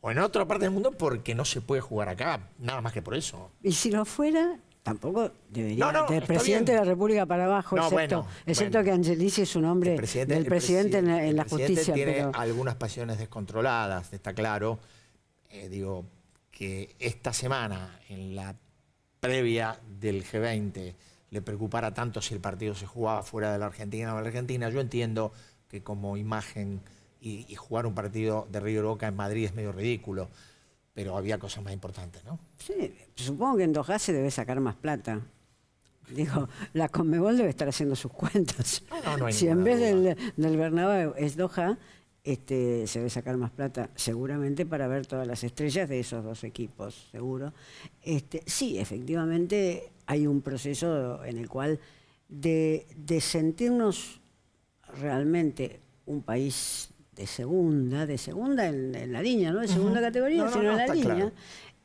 o en otra parte del mundo porque no se puede jugar acá, nada más que por eso. Y si lo fuera, tampoco debería. No, no, del presidente de la República para abajo, No, excepto, bueno, excepto bueno. que Angelici es un hombre del el presidente en el la presidente justicia. tiene pero- algunas pasiones descontroladas, está claro. Eh, digo, que esta semana, en la previa del G20, le preocupara tanto si el partido se jugaba fuera de la Argentina o en la Argentina, yo entiendo que como imagen y, y jugar un partido de River Boca en Madrid es medio ridículo, pero había cosas más importantes, ¿no? Sí, supongo que en Doha se debe sacar más plata. Digo, la Conmebol debe estar haciendo sus cuentas. no, no hay si en vez del, del Bernabéu es Doha, este, se debe sacar más plata seguramente para ver todas las estrellas de esos dos equipos, seguro. Este, sí, efectivamente hay un proceso en el cual de, de sentirnos realmente un país de segunda, de segunda en, en la línea, no de segunda categoría, No, no, sino no, en la línea, claro.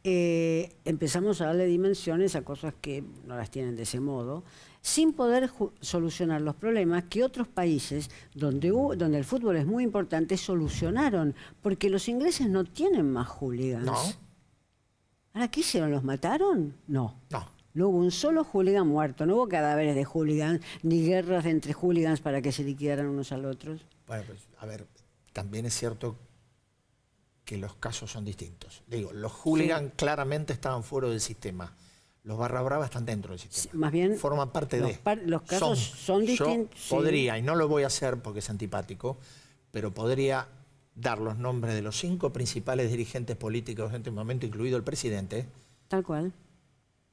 eh, empezamos a darle dimensiones a cosas que no las tienen de ese modo, sin poder solucionar los problemas que otros países donde, donde el fútbol es muy importante solucionaron, porque los ingleses no tienen más hooligans. No. ¿Ahora qué hicieron? ¿Los mataron? No. No. No hubo un solo hooligan muerto, no hubo cadáveres de hooligans, ni guerras entre hooligans para que se liquidaran unos al otros. Bueno, pues, a ver, también es cierto que los casos son distintos. Digo, los hooligans claramente estaban fuera del sistema. Los barra brava están dentro del sistema. Más bien, Forman parte los de. par- los casos son Yo distin- sí. podría, y no lo voy a hacer porque es antipático, pero podría dar los nombres de los cinco principales dirigentes políticos en este momento, incluido el presidente, Tal cual.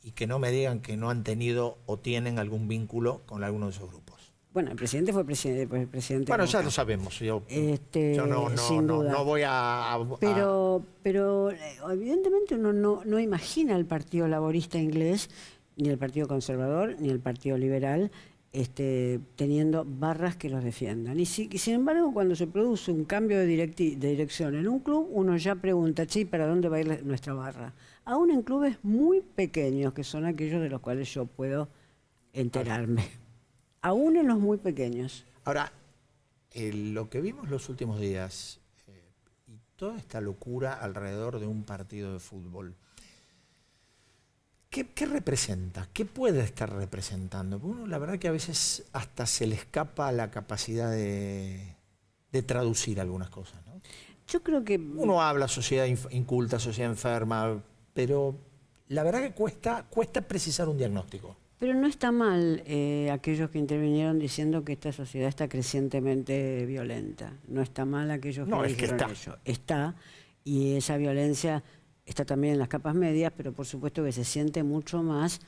y que no me digan que no han tenido o tienen algún vínculo con alguno de esos grupos. Bueno, el presidente fue presidente. Fue presidente Bueno, ya lo sabemos. Yo, Este, yo no, no, sin no, duda. no voy a, a- Pero, pero eh, evidentemente uno no, no imagina el Partido Laborista inglés, ni el Partido Conservador, ni el Partido Liberal, este, teniendo barras que los defiendan. Y, si- y sin embargo, cuando se produce un cambio de, directi- de dirección en un club, uno ya pregunta, che, ¿para dónde va a ir la- nuestra barra? Aún en clubes muy pequeños, que son aquellos de los cuales yo puedo enterarme. Aún en los muy pequeños. Ahora, eh, lo que vimos los últimos días eh, y toda esta locura alrededor de un partido de fútbol, ¿qué, qué representa? ¿Qué puede estar representando? Porque Uno, la verdad que a veces hasta se le escapa la capacidad de, de traducir algunas cosas. ¿no? Yo creo que... Uno habla sociedad inculta, sociedad enferma, pero la verdad que cuesta, cuesta precisar un diagnóstico. Pero no está mal eh, aquellos que intervinieron diciendo que esta sociedad está crecientemente violenta. No está mal aquellos que No, es que está. ello. Está, y esa violencia está también en las capas medias, pero por supuesto que se siente mucho más,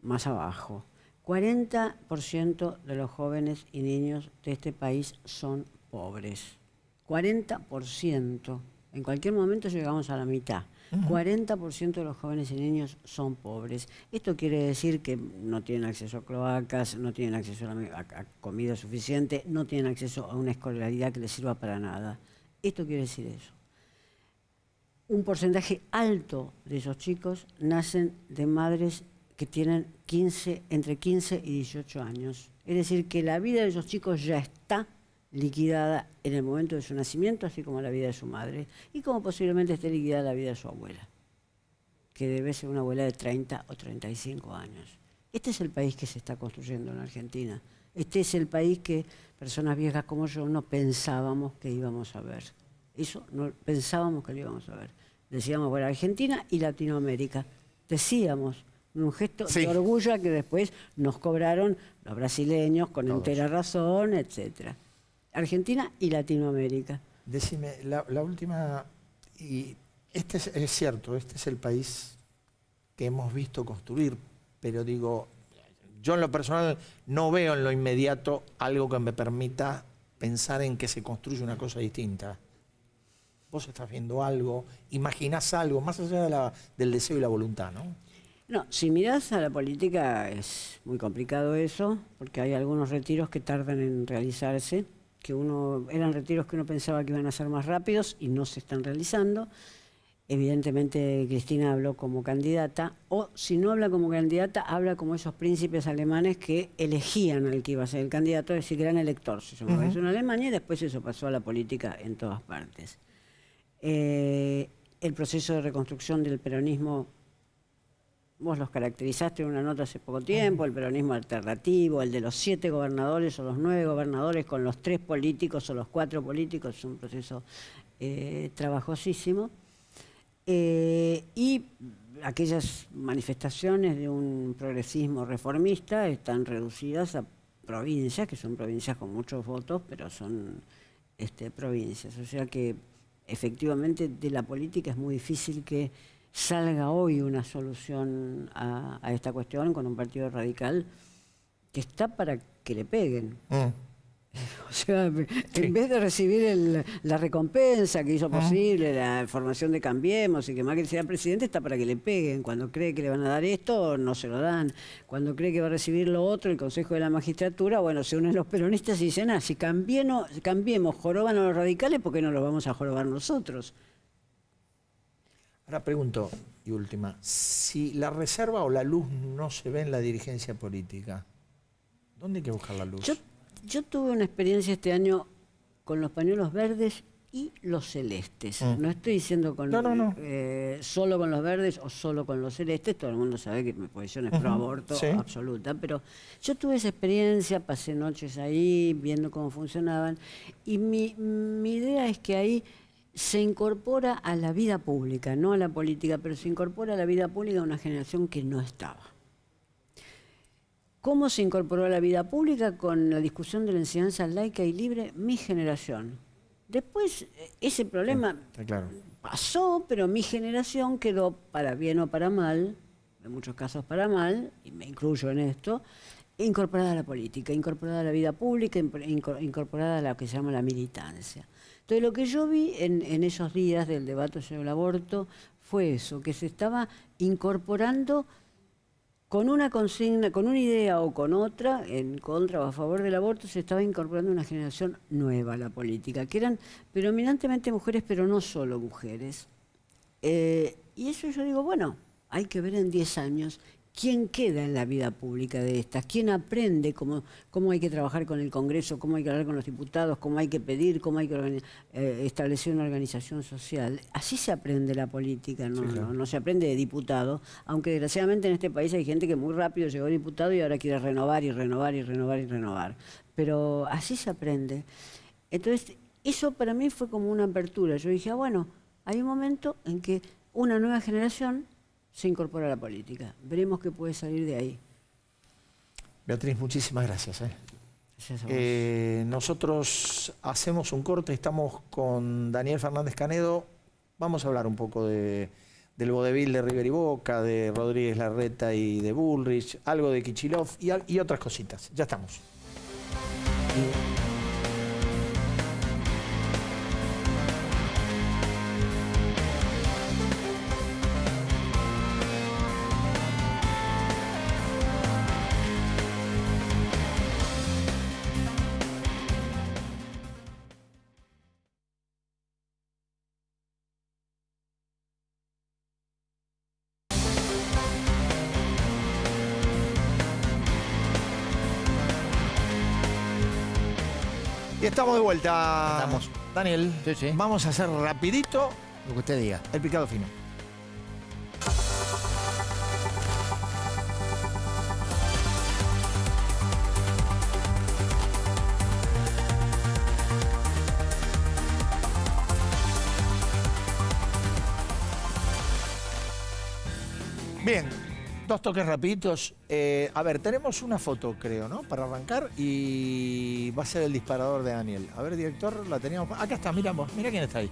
más abajo. 40% de los jóvenes y niños de este país son pobres. 40%. En cualquier momento llegamos a la mitad. 40% de los jóvenes y niños son pobres. Esto quiere decir que no tienen acceso a cloacas, no tienen acceso a, a comida suficiente, no tienen acceso a una escolaridad que les sirva para nada. Esto quiere decir eso. Un porcentaje alto de esos chicos nacen de madres que tienen 15, entre 15 y 18 años. Es decir, que la vida de esos chicos ya está liquidada en el momento de su nacimiento, así como la vida de su madre, y como posiblemente esté liquidada la vida de su abuela, que debe ser una abuela de 30 o 35 años. Este es el país que se está construyendo en Argentina. Este es el país que personas viejas como yo no pensábamos que íbamos a ver. Eso no pensábamos que lo íbamos a ver. Decíamos, bueno, Argentina y Latinoamérica. Decíamos, un gesto Sí. de orgullo que después nos cobraron los brasileños con entera razón, etcétera. Argentina y Latinoamérica. Decime, la, la última, y este es, es cierto, este es el país que hemos visto construir, pero digo, yo en lo personal no veo en lo inmediato algo que me permita pensar en que se construye una cosa distinta. Vos estás viendo algo, imaginás algo, más allá de la- del deseo y la voluntad, ¿no? No, si mirás a la política es muy complicado eso, porque hay algunos retiros que tardan en realizarse, que uno eran retiros que uno pensaba que iban a ser más rápidos y no se están realizando. Evidentemente Cristina habló como candidata, o si no habla como candidata, habla como esos príncipes alemanes que elegían al que iba a ser el candidato, es decir, gran elector. Se llamaba Ujú. eso en Alemania y después eso pasó a la política en todas partes. Eh, el proceso de reconstrucción del peronismo, vos los caracterizaste en una nota hace poco tiempo, el peronismo alternativo, el de los siete gobernadores o los nueve gobernadores con los tres políticos o los cuatro políticos, es un proceso eh, trabajosísimo. Eh, y aquellas manifestaciones de un progresismo reformista están reducidas a provincias, que son provincias con muchos votos, pero son este, provincias. O sea que efectivamente de la política es muy difícil que salga hoy una solución a, a esta cuestión con un partido radical que está para que le peguen. Mm. O sea, en vez de recibir el- la recompensa que hizo posible, la formación de Cambiemos y que Macri sea presidente, está para que le peguen. Cuando cree que le van a dar esto, no se lo dan. Cuando cree que va a recibir lo otro, el Consejo de la Magistratura, bueno, se unen los peronistas y dicen, ah, si cambiemos, cambiemos joroban a los radicales, ¿por qué no los vamos a jorobar nosotros? Ahora pregunto, y última, si la reserva o la luz no se ve en la dirigencia política, ¿dónde hay que buscar la luz? Yo, yo tuve una experiencia este año con los pañuelos verdes y los celestes. Mm. No estoy diciendo con No, no, no. eh, solo con los verdes o solo con los celestes. Todo el mundo sabe que mi posición es pro Ujú, aborto sí. absoluta. Pero yo tuve esa experiencia, pasé noches ahí viendo cómo funcionaban. Y mi, mi idea es que ahí se incorpora a la vida pública, no a la política, pero se incorpora a la vida pública una generación que no estaba. ¿Cómo se incorporó a la vida pública? Con la discusión de la enseñanza laica y libre, mi generación. Después, eh, ese problema claro. pasó, pero mi generación quedó, para bien o para mal, en muchos casos para mal, y me incluyo en esto, incorporada a la política, incorporada a la vida pública, incorporada a lo que se llama la militancia. Entonces, lo que yo vi en, esos días del debate sobre el aborto fue eso, que se estaba incorporando con una consigna, con una idea o con otra, en contra o a favor del aborto, se estaba incorporando una generación nueva a la política, que eran predominantemente mujeres, pero no solo mujeres. Eh, y eso yo digo, bueno, hay que ver en 10 años quién queda en la vida pública de estas, quién aprende cómo, cómo hay que trabajar con el Congreso, cómo hay que hablar con los diputados, cómo hay que pedir, cómo hay que eh, establecer una organización social. Así se aprende la política, no, Sí, claro. no, no se aprende de diputado, aunque desgraciadamente en este país hay gente que muy rápido llegó diputado y ahora quiere renovar y renovar y renovar y renovar. Pero así se aprende. Entonces, eso para mí fue como una apertura. Yo dije, ah, bueno, hay un momento en que una nueva generación se incorpora a la política. Veremos qué puede salir de ahí. Beatriz, muchísimas gracias. ¿eh? Gracias a vos. Eh, nosotros hacemos un corte, estamos con Daniel Fernández Canedo. Vamos a hablar un poco de, del vodevil de River y Boca, de Rodríguez Larreta y de Bullrich, algo de Kichilov y, otras cositas. Ya estamos. Y estamos de vuelta. Estamos. Daniel, vamos a hacer rapidito Lo que usted diga. el picado fino. Bien, dos toques rapiditos. Eh, a ver, tenemos una foto, creo, ¿no? Para arrancar y va a ser el disparador de Daniel. A ver, director, la teníamos. Acá está, miramos, mira quién está ahí.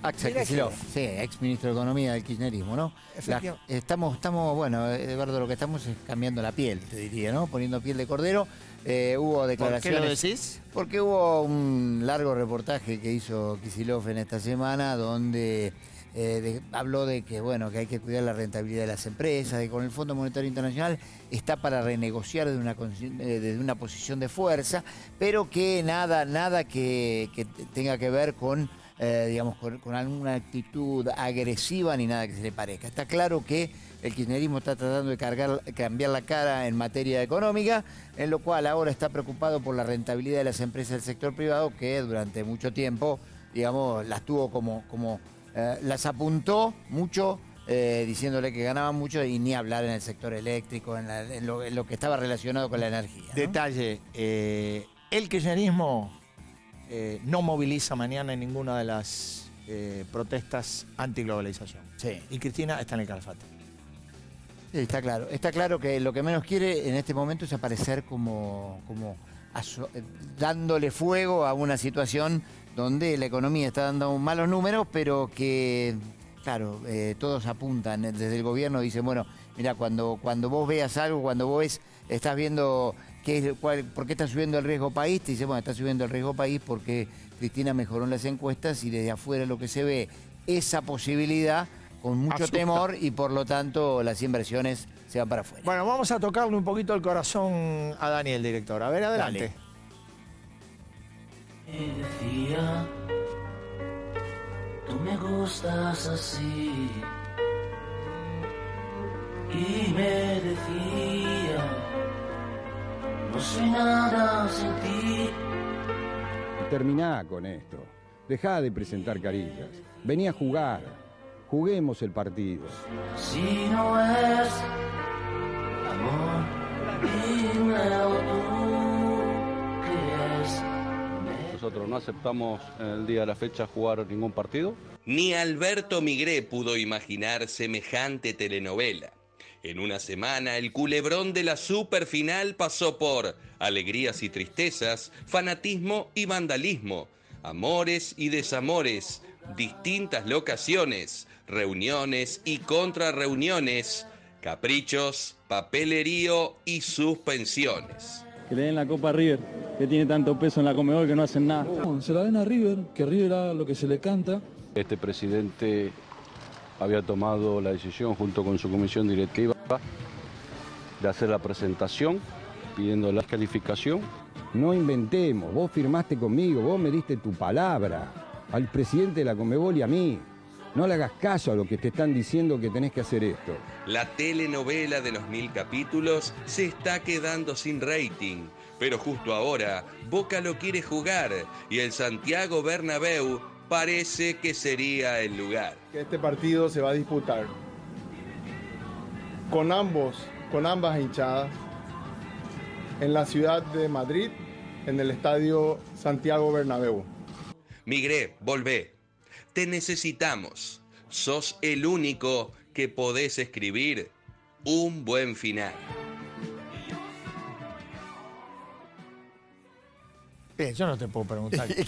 Axel Kicillof, sí, ex ministro de Economía del kirchnerismo, ¿no? La- estamos, estamos, bueno, Eduardo, lo que estamos es cambiando la piel, te diría, ¿no? Poniendo piel de cordero. Eh, hubo declaraciones. decís? Porque hubo un largo reportaje que hizo Kisilov en esta semana donde eh, de- habló de que bueno que hay que cuidar la rentabilidad de las empresas, de que con el Fondo Monetario Internacional está para renegociar de una, eh, desde una posición de fuerza, pero que nada, nada que, tenga que ver con eh, digamos, con alguna actitud agresiva ni nada que se le parezca. Está claro que el kirchnerismo está tratando de cargar, cambiar la cara en materia económica, en lo cual ahora está preocupado por la rentabilidad de las empresas del sector privado que durante mucho tiempo, digamos, las tuvo como, como eh, las apuntó mucho eh, diciéndole que ganaban mucho y ni hablar en el sector eléctrico, en, la- en lo, en lo que estaba relacionado con la energía. ¿no? Detalle, eh, el kirchnerismo eh, no moviliza mañana en ninguna de las protestas antiglobalización. Sí. Y Cristina está en el calafate. Sí, está claro. Está claro que lo que menos quiere en este momento es aparecer como, como dándole fuego a una situación donde la economía está dando malos números, pero que, claro, eh, todos apuntan eh, desde el gobierno, dicen, bueno, mira, cuando, cuando vos veas algo, cuando vos ves, estás viendo qué es, cuál- por qué está subiendo el riesgo país, te dice, bueno, está subiendo el riesgo país porque Cristina mejoró en las encuestas y desde afuera lo que se ve, esa posibilidad con mucho Asusta. temor y por lo tanto las inversiones se van para afuera. Bueno, vamos a tocarle un poquito el corazón a Daniel, director. A ver, adelante. Me decía, tú me gustas así. Y me decía, no soy nada sin ti. Terminá con esto. Dejá de presentar carillas. Vení a jugar. Juguemos el partido. Si no es amor, dímelo No aceptamos el día de la fecha jugar ningún partido. Ni Alberto Migré pudo imaginar semejante telenovela. En una semana, el culebrón de la superfinal pasó por alegrías y tristezas, fanatismo y vandalismo, amores y desamores, distintas locaciones, reuniones y contrarreuniones, caprichos, papelerío y suspensiones. Que le den la Copa a River, que tiene tanto peso en la Comebol que no hacen nada. Se la den a River, que River haga lo que se le canta. Este presidente había tomado la decisión junto con su comisión directiva de hacer la presentación pidiendo la calificación. No inventemos. Vos firmaste conmigo. Vos me diste tu palabra. Al presidente de la Comebol y a mí. No le hagas caso a lo que te están diciendo que tenés que hacer esto. La telenovela de los mil capítulos se está quedando sin rating, pero justo ahora Boca lo quiere jugar y el Santiago Bernabéu parece que sería el lugar. este partido se va a disputar con ambos, con ambas hinchadas, en la ciudad de Madrid, en el estadio Santiago Bernabéu. Migré, volvé. Te necesitamos. Sos el único que podés escribir un buen final. Bien, yo no te puedo preguntar.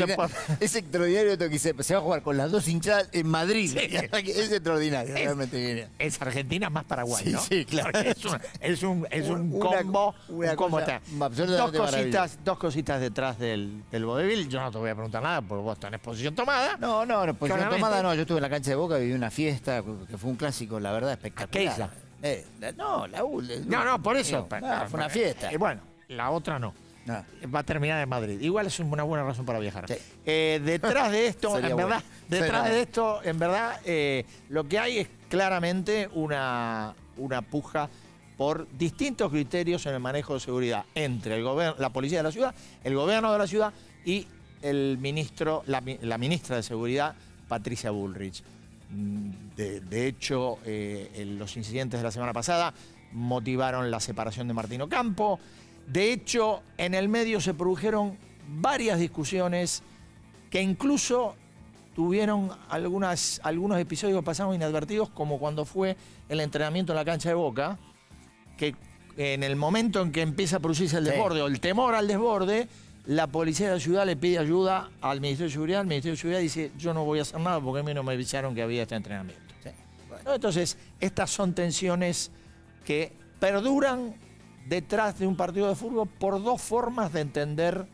No puedo- Es extraordinario esto que se, se va a jugar con las dos hinchadas en Madrid. Sí. Es extraordinario, Es- realmente. Es Argentina más Paraguay, Sí, ¿no? sí, claro. Es un, es un, es un Una- combo. una un combo cosa está. Dos cositas, dos cositas detrás del, del vodevil. Yo no te voy a preguntar nada porque vos tenés posición tomada. No, no, no, Claramente. tomada no. Yo estuve en la cancha de Boca, viví una fiesta que fue un clásico, la verdad, espectacular. Eh, no, la U. No, no, por eso. Digo, fue una fiesta. Eh, bueno, la otra no. Va a terminar en Madrid. Igual es una buena razón para viajar. Eh, detrás de esto, en bueno. verdad, detrás Sería de esto, en verdad, eh, lo que hay es claramente una, una puja por distintos criterios en el manejo de seguridad entre el gobierno, la policía de la ciudad, el gobierno de la ciudad y el ministro, la, mi- la ministra de Seguridad, Patricia Bullrich. Mm, De, de hecho, eh, los incidentes de la semana pasada motivaron la separación de Martino Campo. De hecho, en el medio se produjeron varias discusiones que incluso tuvieron algunas, algunos episodios que pasaron inadvertidos, como cuando fue el entrenamiento en la cancha de Boca, que en el momento en que empieza a producirse el Sí. desborde o el temor al desborde, la policía de la ciudad le pide ayuda al Ministerio de Seguridad. El Ministerio de Seguridad dice, yo no voy a hacer nada porque a mí no me avisaron que había este entrenamiento. ¿No? Entonces, estas son tensiones que perduran detrás de un partido de fútbol por dos formas de entender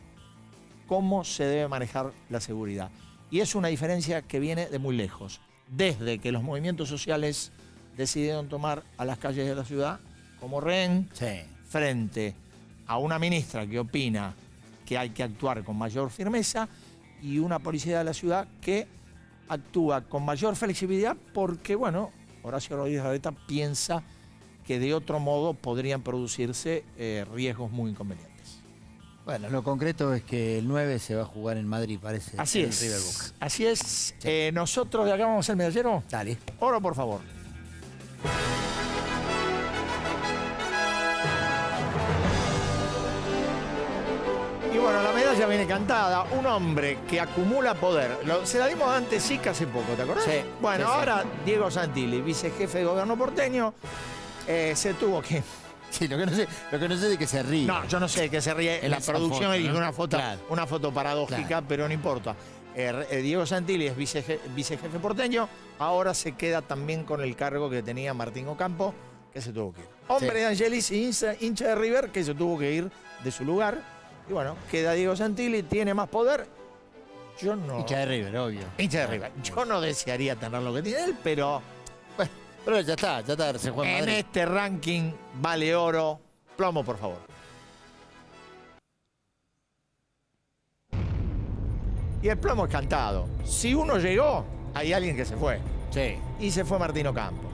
cómo se debe manejar la seguridad. Y es una diferencia que viene de muy lejos. Desde que los movimientos sociales decidieron tomar a las calles de la ciudad como rehén, frente a una ministra que opina que hay que actuar con mayor firmeza y una policía de la ciudad que actúa con mayor flexibilidad porque, bueno, Horacio Rodríguez Larreta piensa que de otro modo podrían producirse eh, riesgos muy inconvenientes. Bueno, lo concreto es que el 9 se va a jugar en Madrid, parece. Así en es. River Boca. Así es. Eh, nosotros de acá vamos a hacer medallero. Dale. Oro, por favor. Y bueno, la medalla viene cantada. Un hombre que acumula poder. Lo- se la dimos antes, sí, que hace poco, ¿te acordás? Sí, Bueno, sí. ahora Diego Santilli, vicejefe de gobierno porteño, eh, se tuvo que. Sí, lo que no sé, lo que no sé es de que se ríe. No, yo no sé de qué se ríe. En la producción foto, una foto, Claro. una foto paradójica, Claro. pero no importa. Eh, eh, Diego Santilli es viceje- vicejefe porteño, ahora se queda también con el cargo que tenía Martín Ocampo, que se tuvo que ir. Hombre Sí. de Angelis, hincha, hincha de River, que se tuvo que ir de su lugar. Y bueno, queda Diego Santilli, tiene más poder. Yo no. Hincha de River, obvio. Hincha de River. Yo no desearía tener lo que tiene él, pero pero ya está, ya está, se juega en este ranking vale oro. Plomo, por favor. Y el plomo es cantado. Si uno llegó, hay alguien que se fue. Sí. Y se fue Martino Campo.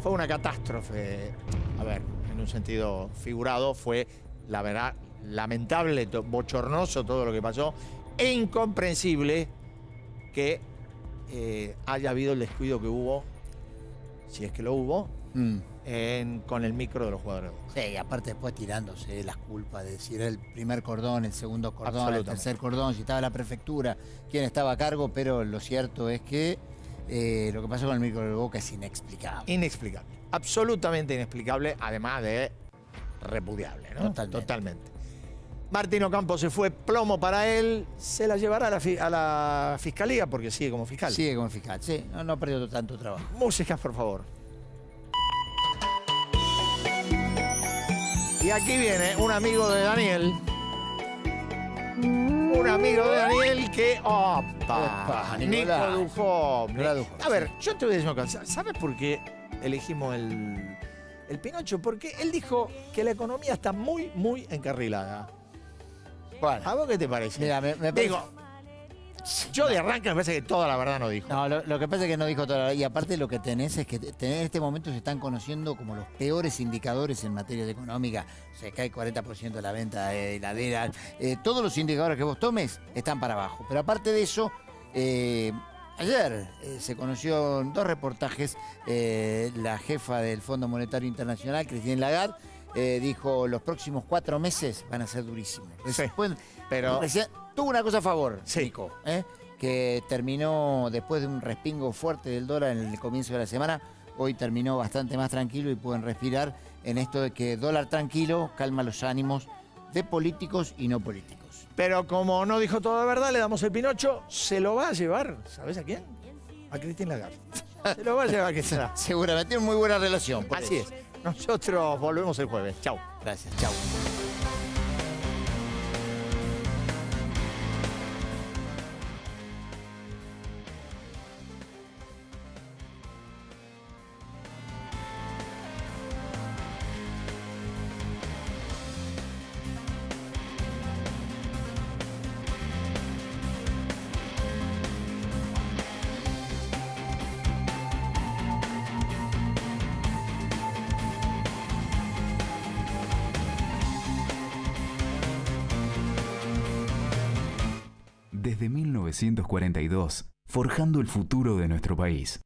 Fue una catástrofe. A ver, en un sentido figurado, fue, la verdad, lamentable, bochornoso todo lo que pasó. E incomprensible que eh, haya habido el descuido que hubo, si es que lo hubo, Mm. en- con el micro de los jugadores. Sí, y aparte después tirándose las culpas de si era el primer cordón, el segundo cordón, el tercer cordón, si estaba la prefectura, quién estaba a cargo, pero lo cierto es que eh, lo que pasó con el micro de Boca es inexplicable. Inexplicable. Absolutamente inexplicable, además de repudiable, ¿no? Totalmente. Martino Campos se fue, plomo para él, se la llevará a la, fi- a la fiscalía porque sigue como fiscal. Sigue como fiscal, sí, no, no ha perdido tanto trabajo. Músicas, por favor. Y aquí viene un amigo de Daniel. Un amigo de Daniel que. ¡Opa! Nico Dujovne, A ver, yo te voy a decir una cosa. ¿Sabes por qué elegimos el, el Pinocho? Porque él dijo que la economía está muy, muy encarrilada. Bueno, ¿A vos qué te parece? Mira, me- me parece- Digo, yo de arranque me parece que toda la verdad no dijo. No, lo, lo que pasa es que no dijo toda la Y aparte lo que tenés es que te- en este momento se están conociendo como los peores indicadores en materia de económica. Se cae 40% de la venta de heladeras. Eh, todos los indicadores que vos tomes están para abajo. Pero aparte de eso, eh, ayer eh, se conoció en dos reportajes eh, la jefa del Fondo Monetario Internacional, Christine Lagarde, eh, dijo los próximos cuatro meses van a ser durísimos. Después- pero- Recién- tuvo una cosa a favor, Nico, ¿eh? que terminó después de un respingo fuerte del dólar en el comienzo de la semana, hoy terminó bastante más tranquilo y pueden respirar en esto de que dólar tranquilo calma los ánimos de políticos y no políticos. Pero como no dijo toda la verdad, le damos el Pinocho, se lo va a llevar, ¿sabes a quién? A Cristín Lagarde. Se lo va a llevar a que será. Seguramente tiene muy buena relación. Así eso. es. Nosotros volvemos el jueves. Chau. Gracias, chau. Desde 1942, forjando el futuro de nuestro país.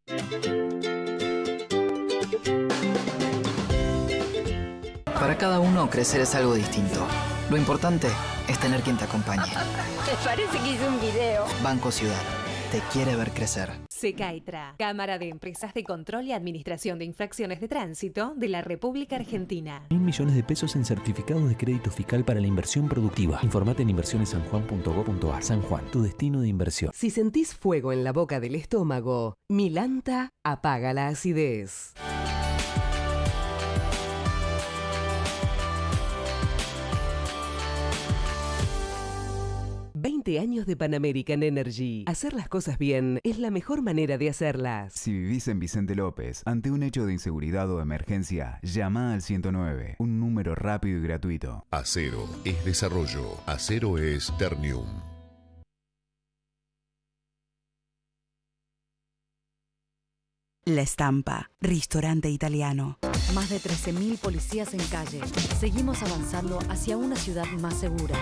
Para cada uno, crecer es algo distinto. Lo importante es tener quien te acompañe. Me parece que hice un video. Banco Ciudad. Te quiere ver crecer. SECAITRA, Cámara de Empresas de Control y Administración de Infracciones de Tránsito de la República Argentina. Mil millones de pesos en certificados de crédito fiscal para la inversión productiva. Informate en inversionesanjuan.gov.ar. San Juan, tu destino de inversión. Si sentís fuego en la boca del estómago, Milanta apaga la acidez. ...20 años de Pan American Energy. Hacer las cosas bien es la mejor manera de hacerlas. Si vivís en Vicente López, ante un hecho de inseguridad o emergencia, llama al 109, un número rápido y gratuito. Acero es desarrollo. Acero es Ternium. La Estampa, restaurante italiano. Más de 13.000 policías en calle. Seguimos avanzando hacia una ciudad más segura.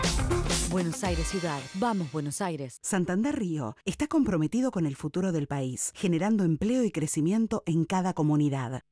Buenos Aires Ciudad. Vamos, Buenos Aires. Santander Río está comprometido con el futuro del país, generando empleo y crecimiento en cada comunidad.